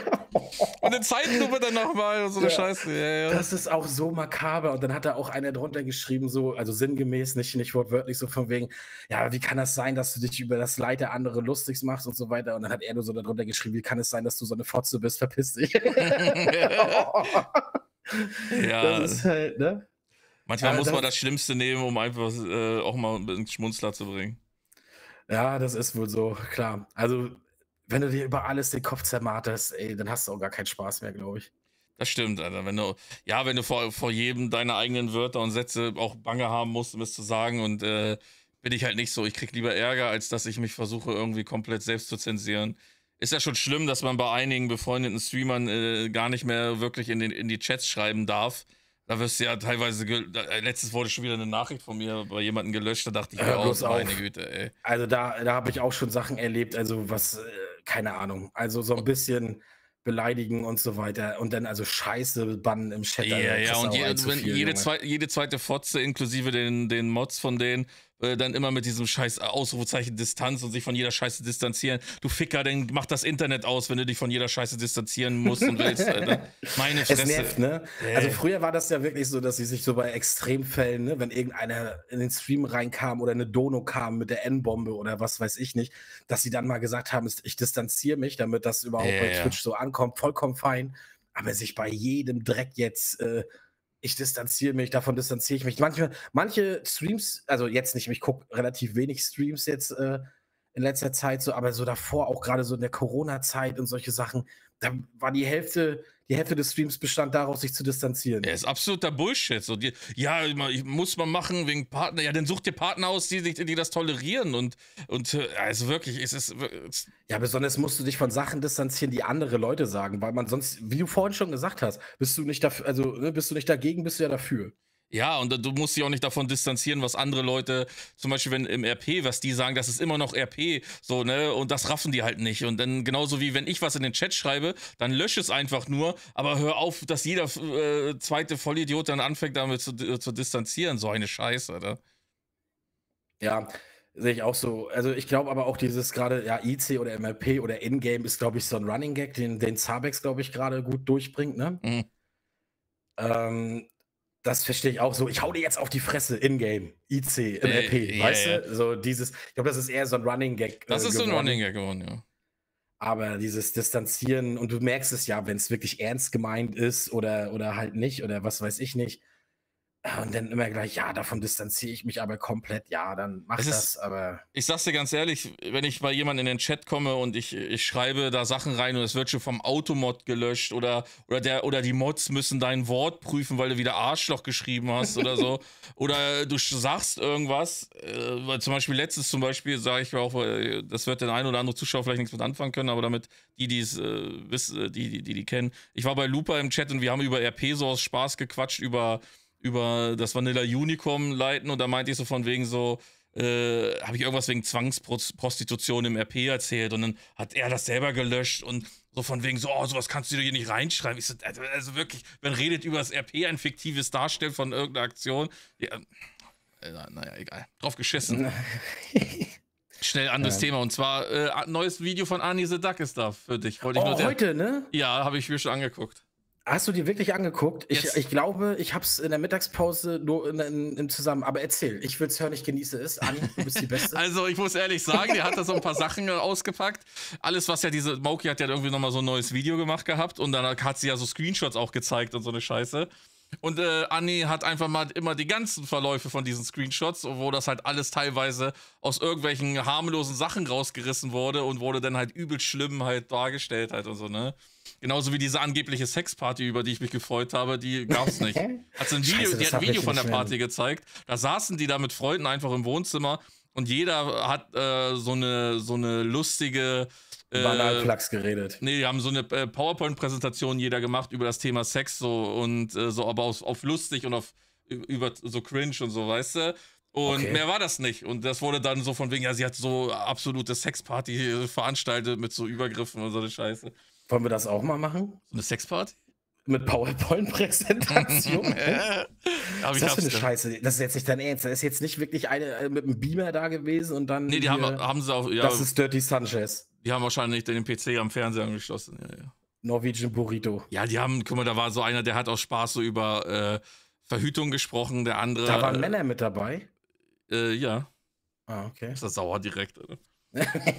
Und in Zeitlupe dann nochmal so eine ja. Scheiße. Ja. Das ist auch so makaber. Und dann hat da auch einer drunter geschrieben, so, also sinngemäß, nicht, nicht wortwörtlich, so von wegen, ja, wie kann das sein, dass du dich über das Leid der anderen lustig machst und so weiter. Und dann hat er nur so darunter geschrieben, wie kann es sein, dass du so eine Fotze bist, verpiss dich. ja. Das ist halt, ne? Manchmal ja, muss man das Schlimmste nehmen, um einfach äh, auch mal einen Schmunzler zu bringen. Ja, das ist wohl so, klar. Also, wenn du dir über alles den Kopf zermarterst, ey, dann hast du auch gar keinen Spaß mehr, glaube ich. Das stimmt, Alter. Wenn du, ja, wenn du vor, vor jedem deine eigenen Wörter und Sätze auch Bange haben musst, um es zu sagen und äh, bin ich halt nicht so. Ich krieg lieber Ärger, als dass ich mich versuche, irgendwie komplett selbst zu zensieren. Ist ja schon schlimm, dass man bei einigen befreundeten Streamern äh, gar nicht mehr wirklich in, den, in die Chats schreiben darf, da wirst du ja teilweise, äh, letztes wurde schon wieder eine Nachricht von mir bei jemandem gelöscht, da dachte ich, ja, bloß oh, meine Güte, ey. Also da, da habe ich auch schon Sachen erlebt, also was, äh, keine Ahnung, also so ein bisschen beleidigen und so weiter und dann also Scheiße bannen im Chat. Ja, ja, und je, wenn jede, zwei, jede, zweite Fotze inklusive den, den Mods von denen äh, dann immer mit diesem scheiß Ausrufezeichen Distanz und sich von jeder Scheiße distanzieren. Du Ficker, dann mach das Internet aus, wenn du dich von jeder Scheiße distanzieren musst und willst. Alter. Meine Fresse. Es nervt, ne? Äh. Also früher war das ja wirklich so, dass sie sich so bei Extremfällen, ne, wenn irgendeiner in den Stream reinkam oder eine Dono kam mit der N-Bombe oder was weiß ich nicht, dass sie dann mal gesagt haben, ich distanziere mich, damit das überhaupt ja, bei Twitch ja. so ankommt, vollkommen fein. Aber sich bei jedem Dreck jetzt äh, ich distanziere mich, davon distanziere ich mich. Manche, manche Streams, also jetzt nicht, ich gucke relativ wenig Streams jetzt äh, in letzter Zeit so, aber so davor, auch gerade so in der Corona-Zeit und solche Sachen, da war die Hälfte die Hälfte des Streams bestand daraus, sich zu distanzieren. Ja, ist absoluter Bullshit. So, die, ja, muss man machen wegen Partner. Ja, dann such dir Partner aus, die, die, die das tolerieren. Und, und also wirklich, es ist. Es ja, besonders musst du dich von Sachen distanzieren, die andere Leute sagen, weil man sonst, wie du vorhin schon gesagt hast, bist du nicht dafür, also ne, bist du nicht dagegen, bist du ja dafür. Ja, und du musst dich auch nicht davon distanzieren, was andere Leute, zum Beispiel wenn im RP, was die sagen, das ist immer noch RP, so, ne, und das raffen die halt nicht. Und dann genauso wie wenn ich was in den Chat schreibe, dann lösche es einfach nur, aber hör auf, dass jeder äh, zweite Vollidiot dann anfängt, damit zu, äh, zu distanzieren. So eine Scheiße, oder? Ja, sehe ich auch so. Also ich glaube aber auch dieses gerade, ja, IC oder MLP oder Ingame ist, glaube ich, so ein Running Gag, den, den Zabex, glaube ich, gerade gut durchbringt, ne? Mhm. Ähm, das verstehe ich auch so. Ich hau dir jetzt auf die Fresse in-game, IC, im äh, RP, weißt yeah. du? So dieses, ich glaube, das ist eher so ein Running Gag. Das äh, ist geworden. so ein Running Gag geworden, ja. Aber dieses Distanzieren, und du merkst es ja, wenn es wirklich ernst gemeint ist oder, oder halt nicht, oder was weiß ich nicht, und dann immer gleich, ja, davon distanziere ich mich aber komplett, ja, dann mach es das, ist, aber. Ich sag's dir ganz ehrlich, wenn ich bei jemandem in den Chat komme und ich, ich schreibe da Sachen rein und es wird schon vom Automod gelöscht oder, oder, der, oder die Mods müssen dein Wort prüfen, weil du wieder Arschloch geschrieben hast oder so. oder du sagst irgendwas, äh, weil zum Beispiel letztes zum Beispiel sage ich auch, das wird der ein oder andere Zuschauer vielleicht nichts mit anfangen können, aber damit die, die es äh, wissen, die, die, die, die kennen. Ich war bei Looper im Chat und wir haben über RP so aus Spaß gequatscht, über über das Vanilla Unicorn leiten und da meinte ich so von wegen so, äh, habe ich irgendwas wegen Zwangsprostitution im RP erzählt und dann hat er das selber gelöscht und so von wegen so, oh, sowas kannst du dir hier nicht reinschreiben. Ich so, also, also wirklich, wenn redet über das RP ein fiktives Darstellen von irgendeiner Aktion, ja, äh, naja, egal, drauf geschissen. Schnell anderes ja. Thema und zwar äh, neues Video von Ani the Duck ist da für dich. Wollte ich oh, nur heute, ne? Ja, habe ich mir schon angeguckt. Hast du dir wirklich angeguckt? Ich, ich glaube, ich habe es in der Mittagspause nur in, in, im Zusammen. Aber erzähl, ich will es hören, ich genieße es. Anni, du bist die Beste. also, ich muss ehrlich sagen, der hat da so ein paar Sachen ausgepackt. Alles, was ja diese. Moki hat ja irgendwie nochmal so ein neues Video gemacht gehabt und dann hat sie ja so Screenshots auch gezeigt und so eine Scheiße. Und äh, Anni hat einfach mal immer die ganzen Verläufe von diesen Screenshots, wo das halt alles teilweise aus irgendwelchen harmlosen Sachen rausgerissen wurde und wurde dann halt übel schlimm halt dargestellt halt und so, ne? Genauso wie diese angebliche Sexparty, über die ich mich gefreut habe, die gab's nicht. Hat ein Video, Scheiße, die hat ein Video von der Party gezeigt. Da saßen die da mit Freunden einfach im Wohnzimmer und jeder hat äh, so eine so eine lustige äh, Banalplugs geredet. Nee, die haben so eine äh, PowerPoint-Präsentation jeder gemacht über das Thema Sex so und äh, so, aber auf, auf lustig und auf über so cringe und so, weißt du? Und okay. mehr war das nicht. Und das wurde dann so von wegen, ja, sie hat so absolute Sexparty veranstaltet mit so Übergriffen und so eine Scheiße. Wollen wir das auch mal machen? So eine Sexparty? Mit PowerPoint-Präsentation. Was ist das für eine Scheiße? Das ist jetzt nicht dein Ernst. Da ist jetzt nicht wirklich eine äh, mit einem Beamer da gewesen und dann. Nee, die haben, haben sie auch. Ja, das ist Dirty Sanchez. Die haben wahrscheinlich den PC am Fernseher angeschlossen. Ja, ja. Norwegian Burrito. Ja, die haben, guck mal, da war so einer, der hat aus Spaß so über äh, Verhütung gesprochen, der andere. Da waren äh, Männer mit dabei? Äh, ja. Ah, okay. Ist das sauer direkt, oder?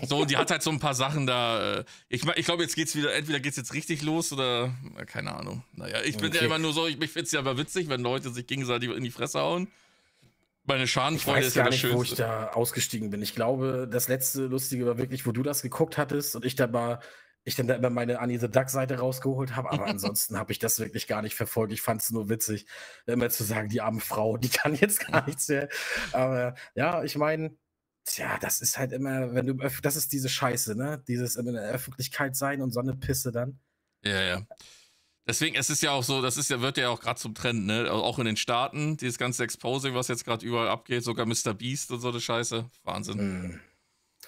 So, und die hat halt so ein paar Sachen da. Äh, ich, ich glaube, jetzt geht's wieder, entweder geht's jetzt richtig los oder keine Ahnung. Naja, ich bin okay. ja immer nur so, ich, ich finde es ja aber witzig, wenn Leute sich gegenseitig in die Fresse hauen. Meine Schadenfreude ist ja das Schönste. wo ich da ausgestiegen bin. Ich glaube, das letzte Lustige war wirklich, wo du das geguckt hattest und ich da mal, ich dann da immer meine Annie the Duck Seite rausgeholt habe. Aber ansonsten habe ich das wirklich gar nicht verfolgt. Ich fand es nur witzig, immer zu sagen, die arme Frau, die kann jetzt gar nichts mehr. Aber ja, ich meine, Tja, das ist halt immer, wenn du, das ist diese Scheiße, ne? Dieses in der Öffentlichkeit sein und so eine Pisse dann. Ja, ja. Deswegen, es ist ja auch so, das ist ja, wird ja auch gerade zum Trend, ne? Auch in den Staaten, dieses ganze Exposing, was jetzt gerade überall abgeht, sogar Mr. Beast und so eine Scheiße. Wahnsinn. Mm.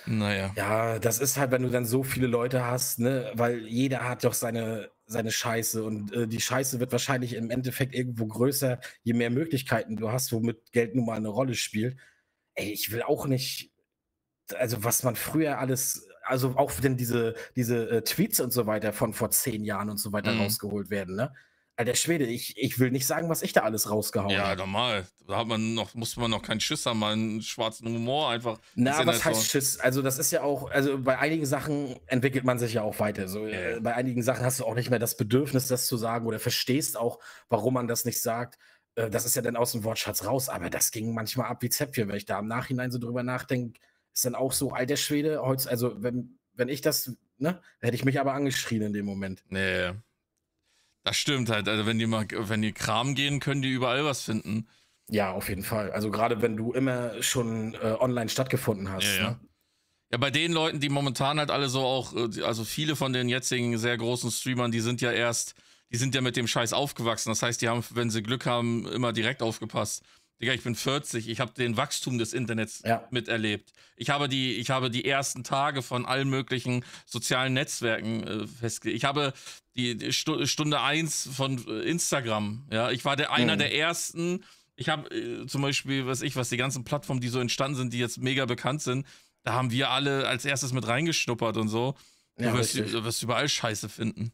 Naja. Ja, das ist halt, wenn du dann so viele Leute hast, ne, weil jeder hat doch seine, seine Scheiße und äh, die Scheiße wird wahrscheinlich im Endeffekt irgendwo größer, je mehr Möglichkeiten du hast, womit Geld nun mal eine Rolle spielt. Ey, ich will auch nicht, also was man früher alles, also auch denn diese, diese äh, Tweets und so weiter von vor zehn Jahren und so weiter Mhm. rausgeholt werden, ne? Alter Schwede, ich, ich will nicht sagen, was ich da alles rausgehauen Ja, habe. normal. Da hat man noch, musste man noch keinen Schiss haben, mal einen schwarzen Humor einfach. Na, was heißt hauen. Schiss? Also, das ist ja auch, also bei einigen Sachen entwickelt man sich ja auch weiter. So, Ja. äh, bei einigen Sachen hast du auch nicht mehr das Bedürfnis, das zu sagen oder verstehst auch, warum man das nicht sagt. Äh, Das ist ja dann aus dem Wortschatz raus, aber das ging manchmal ab wie Zäpfchen, wenn ich da im Nachhinein so drüber nachdenke, ist dann auch so, alter Schwede, heute, also wenn, wenn ich das, ne, hätte ich mich aber angeschrien in dem Moment. Nee. Das stimmt halt. Also wenn die mal, wenn die Kram gehen, können die überall was finden. Ja, auf jeden Fall. Also gerade wenn du immer schon äh, online stattgefunden hast. Ja, ja. Ne? Ja, bei den Leuten, die momentan halt alle so auch, äh, also viele von den jetzigen sehr großen Streamern, die sind ja erst, die sind ja mit dem Scheiß aufgewachsen. Das heißt, die haben, wenn sie Glück haben, immer direkt aufgepasst. Digga, ich bin 40, ich habe den Wachstum des Internets Ja. miterlebt. Ich habe die, ich habe die ersten Tage von allen möglichen sozialen Netzwerken äh, festgelegt. Ich habe die, Stu Stunde 1 von äh, Instagram. Ja, ich war der einer Mhm. der ersten. Ich habe äh, zum Beispiel, was ich, was die ganzen Plattformen, die so entstanden sind, die jetzt mega bekannt sind, da haben wir alle als erstes mit reingeschnuppert und so. Du, Ja, wirst, richtig. du wirst überall Scheiße finden.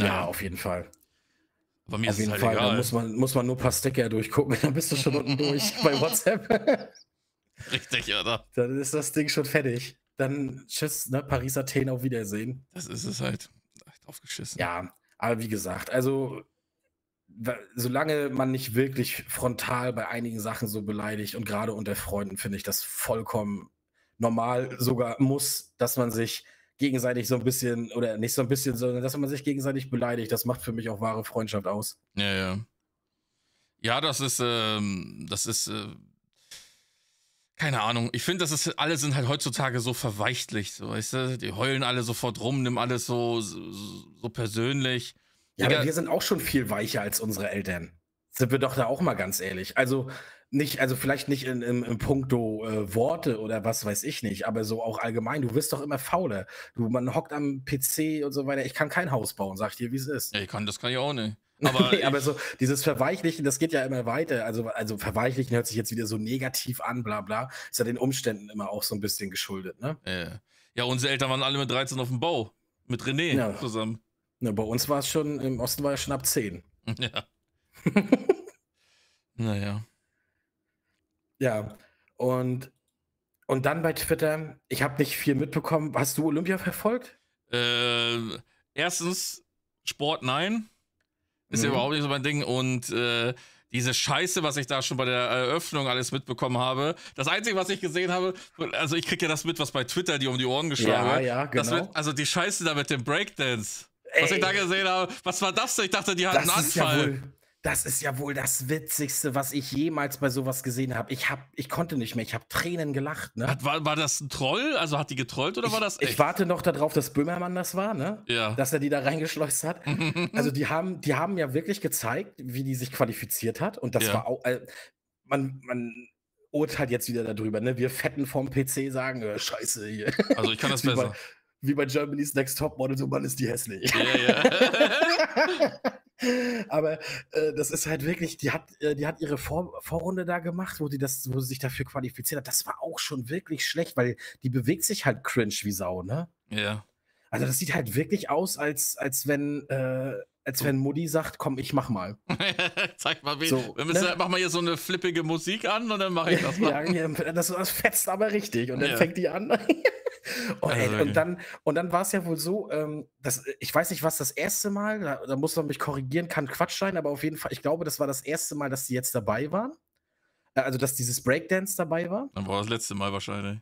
Ja, auf jeden Fall. bei mir Auf ist es jeden halt Fall, da egal. muss man, muss man nur ein paar Sticker durchgucken, dann bist du schon unten durch bei WhatsApp. Richtig, oder? dann ist das Ding schon fertig. Dann tschüss, ne, Paris, Athen, auf Wiedersehen. Das ist es halt. Aufgeschissen. Ja, aber wie gesagt, also solange man nicht wirklich frontal bei einigen Sachen so beleidigt und gerade unter Freunden finde ich das vollkommen normal, sogar muss, dass man sich gegenseitig so ein bisschen, oder nicht so ein bisschen, sondern dass man sich gegenseitig beleidigt. Das macht für mich auch wahre Freundschaft aus. Ja, ja. Ja, das ist, ähm, das ist, äh, keine Ahnung. Ich finde, das ist, alle sind halt heutzutage so verweichtlicht, so, weißt du? Die heulen alle sofort rum, nimm alles so, so, so persönlich. Ja, Digga, aber wir sind auch schon viel weicher als unsere Eltern. Sind wir doch da auch mal ganz ehrlich. Also nicht, also vielleicht nicht in, im, im Punkto äh, Worte oder was weiß ich nicht, aber so auch allgemein, du wirst doch immer fauler. Du, man hockt am PC und so weiter. Ich kann kein Haus bauen, sag ich dir, wie es ist. ja, ich kann, das kann ich auch nicht. Aber, Nee, aber so dieses Verweichlichen, das geht ja immer weiter. Also, also Verweichlichen hört sich jetzt wieder so negativ an, bla bla. Ist ja den Umständen immer auch so ein bisschen geschuldet, ne? äh, ja, unsere Eltern waren alle mit 13 auf dem Bau. Mit René Ja. zusammen. ne bei uns war es schon, im Osten war es schon ab 10. Ja. naja. Ja, und, und dann bei Twitter, ich habe nicht viel mitbekommen. Hast du Olympia verfolgt? Äh, erstens, Sport nein. Ist ja Mhm. überhaupt nicht so mein Ding. Und äh, diese Scheiße, was ich da schon bei der Eröffnung alles mitbekommen habe. Das Einzige, was ich gesehen habe, also ich krieg ja das mit, was bei Twitter die um die Ohren geschlagen Ja, wird. ja, genau. wird, also die Scheiße da mit dem Breakdance. Was Ey. ich da gesehen habe, was war das denn? Ich dachte, die hatten einen ist, ja Anfall. wohl, das ist ja wohl das Witzigste, was ich jemals bei sowas gesehen habe. Ich, hab, ich konnte nicht mehr, ich habe Tränen gelacht. Ne? Hat, war, war das ein Troll? Also hat die getrollt oder war das ich, echt? ich warte noch darauf, dass Böhmermann das war, ne? ja. dass er die da reingeschleust hat. Also die haben, die haben ja wirklich gezeigt, wie die sich qualifiziert hat. Und das Ja. war auch, äh, man, man urteilt jetzt wieder darüber, ne? Wir Fetten vom PC sagen, äh, scheiße hier. also ich kann das besser. Wie bei Germany's Next Topmodel, so Mann ist die hässlich. Ja, ja. Aber äh, das ist halt wirklich, die hat, äh, die hat ihre Vor Vorrunde da gemacht, wo, die das, wo sie sich dafür qualifiziert hat. Das war auch schon wirklich schlecht, weil die bewegt sich halt cringe wie Sau, ne? ja. Also das sieht halt wirklich aus, als, als wenn, äh, als wenn Mutti sagt, komm, ich mach mal. Zeig mal, wie. So, wir müssen, ne? Mach mal hier so eine flippige Musik an und dann mache ich das mal. ja, das, das fetzt aber richtig. Und dann Ja. fängt die an. und, Also ey, und dann, und dann war es ja wohl so, ähm, dass, ich weiß nicht, was das erste Mal, da, da muss man mich korrigieren, kann Quatsch sein, aber auf jeden Fall, ich glaube, das war das erste Mal, dass die jetzt dabei waren. Äh, Also, dass dieses Breakdance dabei war. Dann war das letzte Mal wahrscheinlich.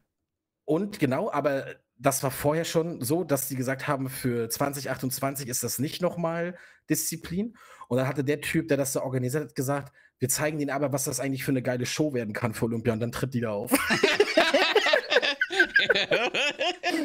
Und genau, aber das war vorher schon so, dass sie gesagt haben, für 2028 ist das nicht nochmal Disziplin. Und dann hatte der Typ, der das so organisiert hat, gesagt, wir zeigen denen aber, was das eigentlich für eine geile Show werden kann für Olympia. Und dann tritt die da auf.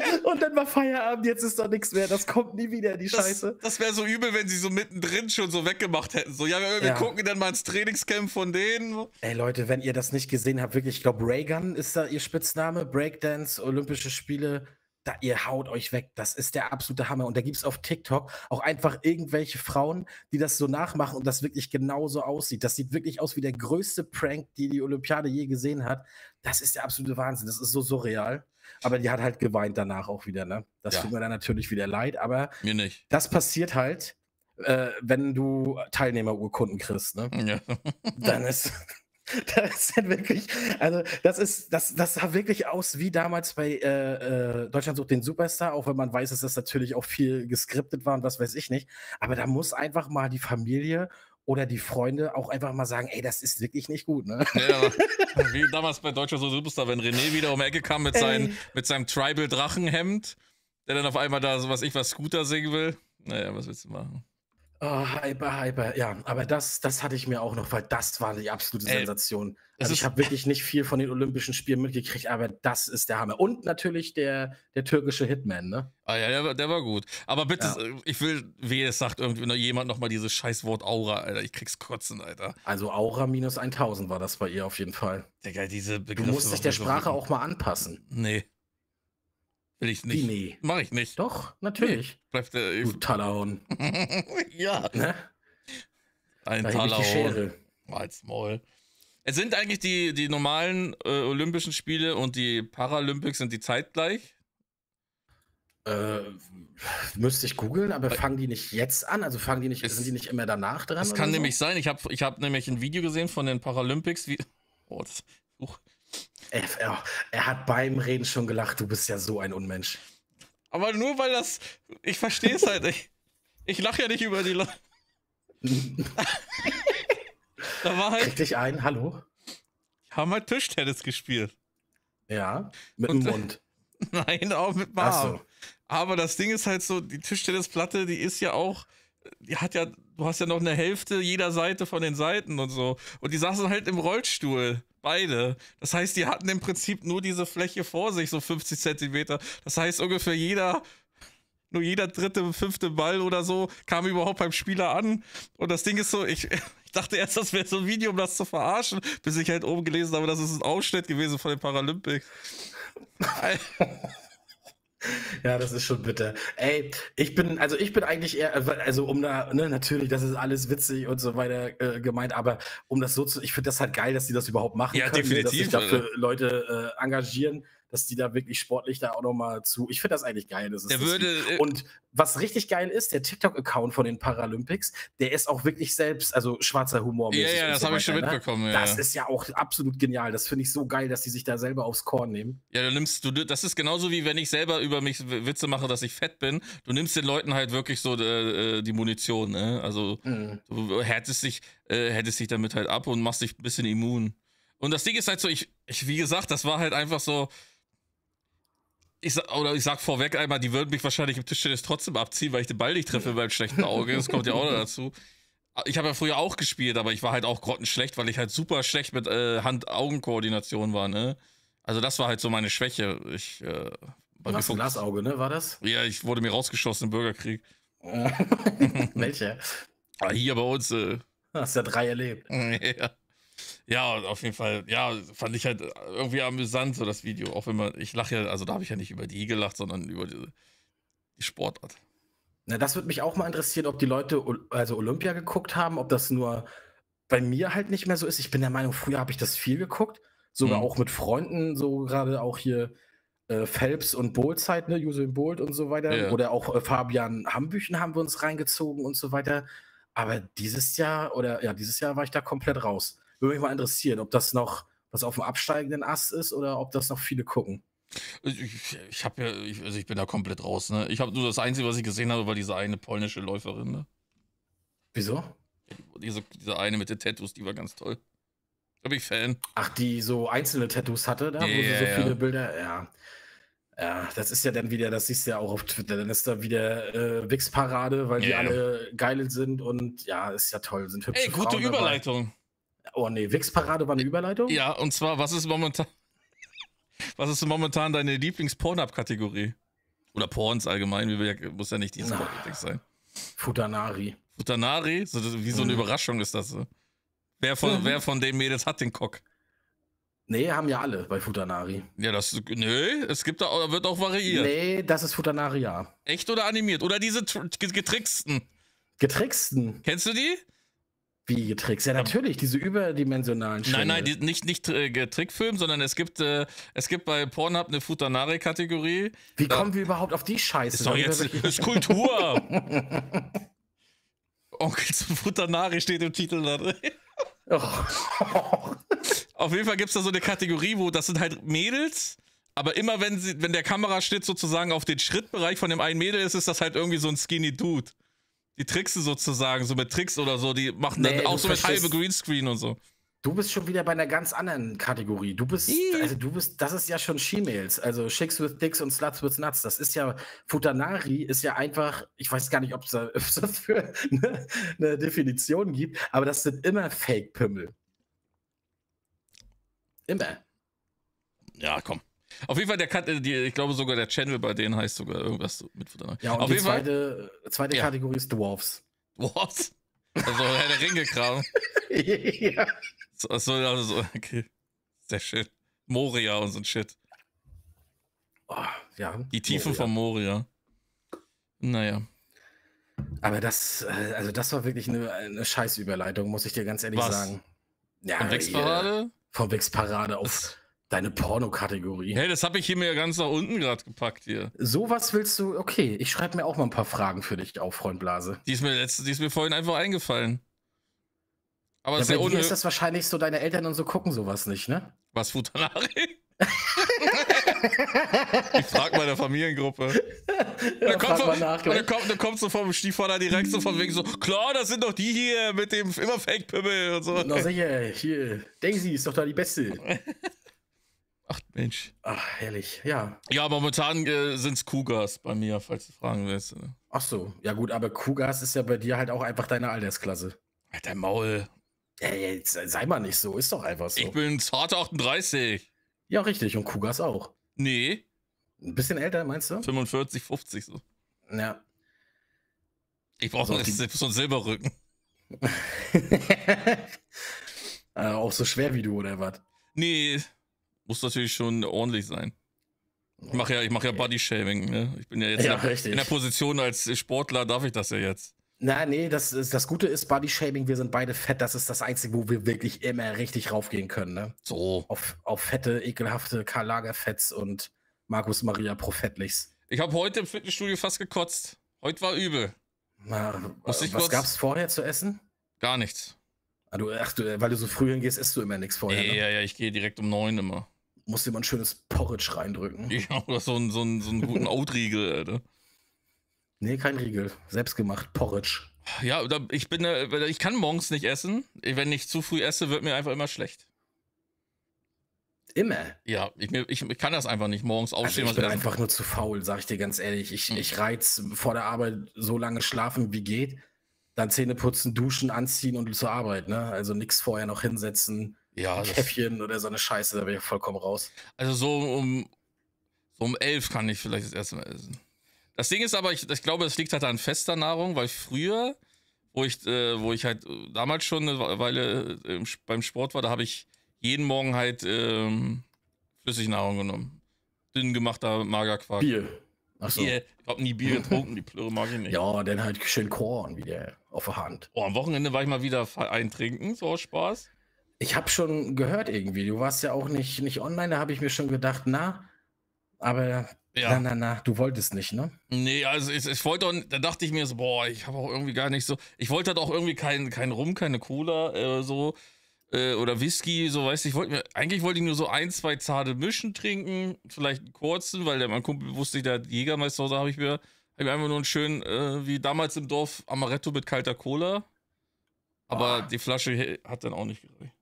Und dann war Feierabend, jetzt ist doch nichts mehr. Das kommt nie wieder, die Das, Scheiße. das wäre so übel, wenn sie so mittendrin schon so weggemacht hätten. So, ja, wir, wir Ja. gucken dann mal ins Trainingscamp von denen. Ey Leute, wenn ihr das nicht gesehen habt, wirklich, ich glaube, Reagan ist da ihr Spitzname, Breakdance, Olympische Spiele. da, ihr haut euch weg. Das ist der absolute Hammer. Und da gibt es auf TikTok auch einfach irgendwelche Frauen, die das so nachmachen und das wirklich genauso aussieht. Das sieht wirklich aus wie der größte Prank, die die Olympiade je gesehen hat. Das ist der absolute Wahnsinn. Das ist so surreal. Aber die hat halt geweint danach auch wieder. Ne? Das Ja. tut mir dann natürlich wieder leid. Aber Mir nicht. das passiert halt, äh, wenn du Teilnehmerurkunden kriegst. Ne? Ja. dann ist das ist halt wirklich, also das ist, das, das sah wirklich aus wie damals bei äh, äh, Deutschland sucht den Superstar, auch wenn man weiß, dass das natürlich auch viel geskriptet war und was weiß ich nicht. Aber da muss einfach mal die Familie oder die Freunde auch einfach mal sagen, ey, das ist wirklich nicht gut, ne? Ja, wie damals bei Deutscher so Superstar, wenn René wieder um die Ecke kam mit, seinen, mit seinem Tribal-Drachenhemd, der dann auf einmal da so was ich was Scooter singen will. Naja, was willst du machen? Oh, hyper, hyper, ja. Aber das, das hatte ich mir auch noch, weil das war die absolute Ey, Sensation. Also ich habe wirklich nicht viel von den Olympischen Spielen mitgekriegt, aber das ist der Hammer. Und natürlich der, der türkische Hitman, ne? Ah ja, der, war- der war gut. Aber bitte, Ja. äh, ich will, wie es sagt irgendwie noch jemand nochmal dieses Scheißwort Aura, Alter. Ich krieg's kotzen, Alter. Also Aura minus 1000 war das bei ihr auf jeden Fall. Digga, diese Du Begriffe. musst dich der Sprache auch mal anpassen. Nee. Will ich nicht. nee? Mach ich nicht. Doch, natürlich. Bleibt der. Du Talahorn. ja, Ne? ein Da Talahorn. Als Maul. Es sind eigentlich die, die normalen äh, Olympischen Spiele und die Paralympics sind die zeitgleich. Äh, müsste ich googeln, aber fangen die nicht jetzt an? Also fangen die nicht, Es- sind die nicht immer danach dran? Das kann so? nämlich sein. Ich habe ich hab nämlich ein Video gesehen von den Paralympics. Wie, oh, das. Er, er, er hat beim Reden schon gelacht, du bist ja so ein Unmensch. Aber nur weil das. Ich verstehe es halt nicht. Ich lache ja nicht über die Leute. Da war halt. Krieg dich ein, hallo? Haben halt Tischtennis gespielt. Ja, mit Und- dem Mund. Nein, auch mit dem Arm. so. Aber das Ding ist halt so, die Tischtennisplatte, die ist ja auch, die hat ja, du hast ja noch eine Hälfte jeder Seite von den Seiten und so. Und die saßen halt im Rollstuhl, beide. Das heißt, die hatten im Prinzip nur diese Fläche vor sich, so 50 Zentimeter. Das heißt, ungefähr jeder, nur jeder dritte, fünfte Ball oder so kam überhaupt beim Spieler an. Und das Ding ist so, ich, ich dachte erst, das wäre so ein Video, um das zu verarschen, bis ich halt oben gelesen habe, das ist ein Ausschnitt gewesen von den Paralympics. Ja, das ist schon bitter. Ey, ich bin, also ich bin eigentlich eher, also um da, ne, natürlich, das ist alles witzig und so weiter äh, gemeint, aber um das so zu, ich finde das halt geil, dass die das überhaupt machen Ja, können, ne, dass sich definitiv, dafür Leute äh, engagieren, dass die da wirklich sportlich da auch nochmal zu, ich finde das eigentlich geil. Das Der würde, äh, Und was richtig geil ist, der TikTok-Account von den Paralympics, der ist auch wirklich selbst, also schwarzer Humor. Ja, ja, das so habe ich schon ne? mitbekommen. Ja, Das ist ja auch absolut genial. Das finde ich so geil, dass die sich da selber aufs Korn nehmen. ja, du nimmst, du, das ist genauso wie wenn ich selber über mich Witze mache, dass ich fett bin. Du nimmst den Leuten halt wirklich so äh, äh, die Munition, ne? Also Mhm. du härtest dich, äh, hättest dich damit halt ab und machst dich ein bisschen immun. Und das Ding ist halt so, ich, ich wie gesagt, das war halt einfach so. Ich sag, oder ich sag vorweg einmal, die würden mich wahrscheinlich im Tischtennis trotzdem abziehen, weil ich den Ball nicht treffe beim schlechten Auge. Das kommt ja auch noch dazu. Ich habe ja früher auch gespielt, aber ich war halt auch grottenschlecht, weil ich halt super schlecht mit äh, Hand-Augen-Koordination war, ne? Also das war halt so meine Schwäche. Ich, äh, bei Du hast ein Glasauge, ne? War das? ja, ich wurde mir rausgeschossen im Bürgerkrieg. Welcher? Ah, hier bei uns, äh, Hast ja drei erlebt. ja. Ja, auf jeden Fall. Ja, fand ich halt irgendwie amüsant, so das Video. Auch wenn man, ich lache ja, also da habe ich ja nicht über die gelacht, sondern über die, die Sportart. Na, das würde mich auch mal interessieren, ob die Leute also Olympia geguckt haben, ob das nur bei mir halt nicht mehr so ist. Ich bin der Meinung, früher habe ich das viel geguckt, sogar Mhm. auch mit Freunden, so gerade auch hier äh, Phelps und Bolt-Zeit, ne, Usain Bolt und so weiter. Ja. Oder auch äh, Fabian Hambüchen haben wir uns reingezogen und so weiter. Aber dieses Jahr, oder ja, dieses Jahr war ich da komplett raus. Würde mich mal interessieren, ob das noch was auf dem absteigenden Ast ist oder ob das noch viele gucken. Ich, ich, habe ja, ich, also ich bin da komplett raus, ne? Ich habe nur das Einzige, was ich gesehen habe, war diese eine polnische Läuferin, ne? Wieso? Diese, diese eine mit den Tattoos, die war ganz toll. Da bin ich Fan. Ach, die so einzelne Tattoos hatte, da, wo sie Ja, so ja. viele Bilder, ja. Ja, das ist ja dann wieder, das siehst du ja auch auf Twitter, dann ist da wieder äh, Wix-Parade, weil die Ja. alle geil sind und ja, ist ja toll, sind hübsche Ey, gute Frauen dabei. Oh nee, Wix-Parade war eine Überleitung? Ja, und zwar, was ist momentan. Was ist momentan deine Lieblings-Porn-Up-Kategorie? Oder Porns allgemein, wie wir- muss ja nicht Na. Kontext sein. Futanari. Futanari, so, wie so eine Mhm. Überraschung ist das so. Wer von, Mhm. wer von den Mädels hat den Cock? Nee, haben ja alle bei Futanari. Ja, das. Nö, es gibt da wird auch variiert. Nee, das ist Futanari, ja. Echt oder animiert? Oder diese getricksten? Getricksten. Kennst du die? Wie getrickst? Ja, natürlich, diese überdimensionalen Schwänge. Nein, nein, die, nicht, nicht äh, Getrickfilm, sondern es gibt, äh, es gibt bei Pornhub eine Futanari-Kategorie. Wie da, kommen wir überhaupt auf die Scheiße? Ist doch jetzt ist Kultur. Onkel zu Futanari steht im Titel da drin. Oh. Auf jeden Fall gibt es da so eine Kategorie, wo das sind halt Mädels, aber immer wenn sie, wenn der Kameraschnitt sozusagen auf den Schrittbereich von dem einen Mädel ist, ist das halt irgendwie so ein skinny Dude. Die tricksen sozusagen, so mit Tricks oder so, die machen nee, dann auch so mit halbe Greenscreen und so. Du bist schon wieder bei einer ganz anderen Kategorie. Du bist, also du bist, das ist ja schon She-Mails, also Chicks with Dicks und Sluts with Nuts. Das ist ja, Futanari ist ja einfach, ich weiß gar nicht, ob es das für eine, eine Definition gibt, aber das sind immer Fake-Pimmel. Immer. Ja, komm. Auf jeden Fall, der Cut, die, ich glaube sogar der Channel bei denen heißt sogar irgendwas mit Futanari. Ja, und Auf die zweite, Fall, zweite ja. Kategorie ist Dwarfs. Dwarfs? Also Herr der Ringe Kram. ja. So, also, so, okay. Sehr schön. Moria und so ein Shit. Oh, ja. Die Tiefen Moria. von Moria. Naja. Aber das, äh, also das war wirklich eine, eine Scheißüberleitung, muss ich dir ganz ehrlich Was? sagen. Ja? Von Wix-Parade auf deine Porno-Kategorie. Hey, das habe ich hier mir ganz nach unten gerade gepackt hier. Sowas willst du, okay, ich schreibe mir auch mal ein paar Fragen für dich auf, Freund Blase. Die ist mir, letzte, die ist mir vorhin einfach eingefallen. Aber ja, bei dir ist das wahrscheinlich so, deine Eltern und so gucken sowas nicht, ne? Was, Futanari? ich frag meine Familiengruppe. Ja, dann, kommt von, nach, dann, kommt, dann kommt so vom Stiefvater direkt so von wegen so, klar, das sind doch die hier mit dem immer Fake-Pimmel und so. Na sicher, hier, Daisy ist doch da die Beste. Ach Mensch. Ach, herrlich, ja. Ja, momentan äh, sind es Cougars bei mir, falls du fragen willst. Ach so, ja gut, aber Cougars ist ja bei dir halt auch einfach deine Altersklasse. Halt dein Maul. Ja, jetzt sei mal nicht so, ist doch einfach so. Ich bin zart 38. Ja, richtig, und Kugas auch. Nee. Ein bisschen älter, meinst du? 45, 50 so. Ja. Ich brauche also so einen Silberrücken. äh, auch so schwer wie du, oder was? Nee, muss natürlich schon ordentlich sein. Ich mache ja, mach ja Body-Shaming, ne? Ich bin ja jetzt ja, in, der, in, der, Position als Sportler, darf ich das ja jetzt. Na, nee, das, das Gute ist Body-Shaming, wir sind beide fett, das ist das Einzige, wo wir wirklich immer richtig raufgehen können, ne? So. Auf, auf fette, ekelhafte Karl Lagerfetts und Markus Maria Prophetlichs. Ich habe heute im Fitnessstudio fast gekotzt. Heute war übel. Na, was kurz... gab's vorher zu essen? Gar nichts. Ah, du, ach, du, weil du so früh hingehst, isst du immer nichts vorher. Ja, ne? ja, ja, ich gehe direkt um neun immer. Musst dir mal ein schönes Porridge reindrücken. Ja, oder so einen, so einen, so einen guten Outriegel, Alter. Nee, kein Riegel. Selbstgemacht. Porridge. Ja, ich bin, äh, ich kann morgens nicht essen. Wenn ich zu früh esse, wird mir einfach immer schlecht. Immer? Ja, ich, ich, kann das einfach nicht morgens also aufstehen. Also ich bin einfach nur zu faul, sag ich dir ganz ehrlich. Ich, hm. ich reiz vor der Arbeit so lange schlafen wie geht. Dann Zähne putzen, duschen, anziehen und zur Arbeit. Ne? Also nichts vorher noch hinsetzen. Ja, Käffchen oder so eine Scheiße, da bin ich vollkommen raus. Also so um, so um elf kann ich vielleicht das erste Mal essen. Das Ding ist aber, ich, ich glaube, es liegt halt an fester Nahrung, weil früher, wo ich, äh, wo ich halt damals schon eine Weile äh, beim Sport war, da habe ich jeden Morgen halt ähm, Flüssignahrung genommen. Dünn gemachter Magerquark. Bier. Achso. Bier. Ich habe nie Bier getrunken, die Plöre mag ich nicht. Ja, dann halt schön Korn wieder auf der Hand. Oh, am Wochenende war ich mal wieder eintrinken, so aus Spaß. Ich habe schon gehört irgendwie, du warst ja auch nicht, nicht online, da habe ich mir schon gedacht, na, aber ja. Na, na, na, du wolltest nicht, ne? Nee, also ich, ich wollte auch, da dachte ich mir so, boah, ich habe auch irgendwie gar nicht so, ich wollte halt auch irgendwie kein, kein Rum, keine Cola, äh, so, äh, oder Whisky, so, weißt du, ich wollte mir, eigentlich wollte ich nur so ein, zwei zarte Mischen trinken, vielleicht einen kurzen, weil der, mein Kumpel wusste, der Jägermeister, da habe ich mir, hab ich mir einfach nur einen schönen, äh, wie damals im Dorf, Amaretto mit kalter Cola, aber oh. die Flasche hat dann auch nicht gereicht.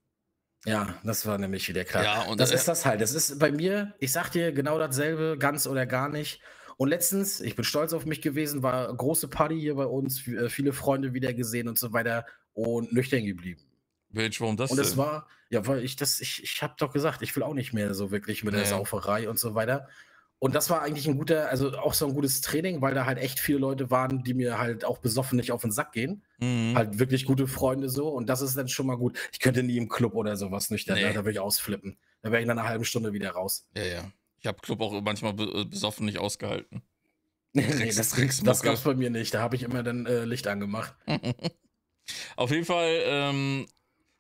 Ja, das war nämlich wieder klar. Ja, und das äh, ist das halt. Das ist bei mir, ich sag dir genau dasselbe, ganz oder gar nicht. Und letztens, ich bin stolz auf mich gewesen, war große Party hier bei uns, äh, viele Freunde wieder gesehen und so weiter und nüchtern geblieben. Mensch, warum das Und es war, ja, weil ich das, ich, ich habe doch gesagt, ich will auch nicht mehr so wirklich mit der Sauferei und so weiter. Und das war eigentlich ein guter, also auch so ein gutes Training, weil da halt echt viele Leute waren, die mir halt auch besoffen nicht auf den Sack gehen. Mhm. Halt wirklich gute Freunde so. Und das ist dann schon mal gut. Ich könnte nie im Club oder sowas nüchtern, nee. da würde ich ausflippen. Da wäre ich nach einer halben Stunde wieder raus. Ja, ja. Ich habe Club auch manchmal besoffen nicht ausgehalten. nee, das, das gab es bei mir nicht. Da habe ich immer dann äh, Licht angemacht. Auf jeden Fall ähm,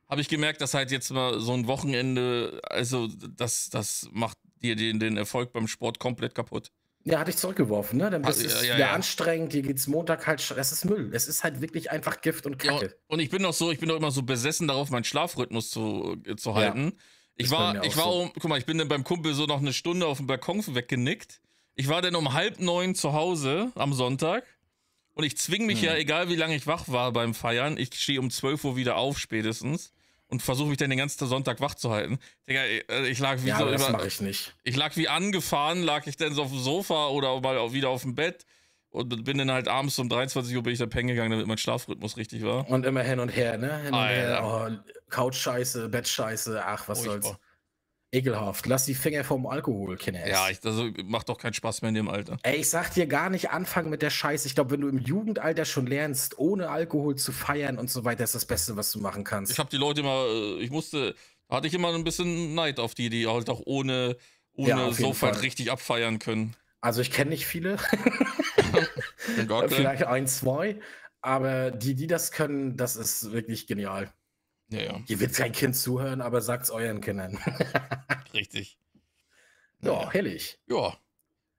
habe ich gemerkt, dass halt jetzt mal so ein Wochenende, also das, das macht dir den, den Erfolg beim Sport komplett kaputt. Ja, hatte ich zurückgeworfen, ne? Dann bist du ah, ja, ja, ja, anstrengend, dir geht's Montag halt, das ist Müll. Es ist halt wirklich einfach Gift und Kacke. Ja, und ich bin doch so, ich bin doch immer so besessen darauf, meinen Schlafrhythmus zu, äh, zu halten. ich war, ich war, so. um, guck mal, ich bin dann beim Kumpel so noch eine Stunde auf dem Balkon weggenickt. Ich war dann um halb neun zu Hause am Sonntag. Und ich zwing mich hm. ja, egal wie lange ich wach war beim Feiern, ich stehe um 12 Uhr wieder auf spätestens und versuche mich dann den ganzen Sonntag wach zu halten. Digga, ich lag wie ja, so das mache ich nicht. Ich lag wie angefahren, lag ich dann so auf dem Sofa oder mal wieder auf dem Bett und bin dann halt abends um 23 Uhr bin ich dann pennen gegangen, damit mein Schlafrhythmus richtig war. Und immer hin und her, ne? Hin und her. Oh, Couch-Scheiße, Bett-Scheiße, ach, was Furchtbar. soll's. Ekelhaft. Lass die Finger vom Alkohol, Kinder. Ja, ich, also macht doch keinen Spaß mehr in dem Alter. Ey, ich sag dir gar nicht anfangen mit der Scheiße. Ich glaube, wenn du im Jugendalter schon lernst, ohne Alkohol zu feiern und so weiter, ist das Beste, was du machen kannst. Ich habe die Leute immer, äh, ich musste, hatte ich immer ein bisschen Neid auf die, die halt auch ohne, ohne ja, sofort richtig abfeiern können. Also ich kenne nicht viele. Vielleicht ein, zwei. Aber die, die das können, das ist wirklich genial. Ja, ja. Ihr wird kein Kind zuhören, aber sagt's euren Kindern. Richtig. Ja, ja, hellig. Ja.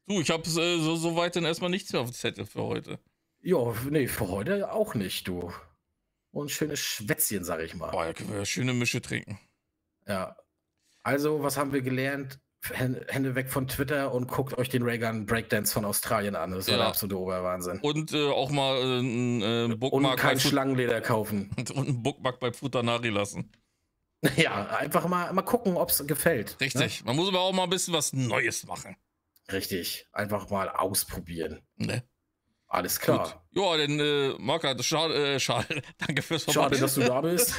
Du, ich habe äh, so, so weit dann erstmal nichts mehr auf dem Zettel für heute. Ja, nee, für heute auch nicht, du. Und ein schönes Schwätzchen, sag ich mal. Boah, da können wir schöne Mische trinken. Ja. Also, was haben wir gelernt? Hände weg von Twitter und guckt euch den Reagan Breakdance von Australien an. Das ist ja. der absolute Oberwahnsinn. Und äh, auch mal äh, ein äh, Bookmark. Und kein Schlangenleder kaufen. Und ein Bookmark bei Futanari lassen. Ja, einfach mal, mal gucken, ob es gefällt. Ne? Richtig. Ne? Man muss aber auch mal ein bisschen was Neues machen. Richtig. Einfach mal ausprobieren. Ne? Alles klar. Gut. Ja, denn äh, Marka, schade, äh, schade. Danke fürs Vorbei. Schade, dass du da bist.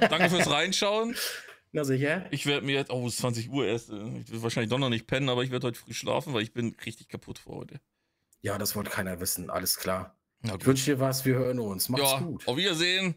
Danke fürs Reinschauen. Na sicher. Ich werde mir jetzt, oh, es ist 20 Uhr erst. Äh, ich will wahrscheinlich doch noch nicht pennen, aber ich werde heute früh schlafen, weil ich bin richtig kaputt vor heute. Ja, das wollte keiner wissen. Alles klar. Ich wünsche dir was, wir hören uns. Macht's ja, gut. Auf Wiedersehen.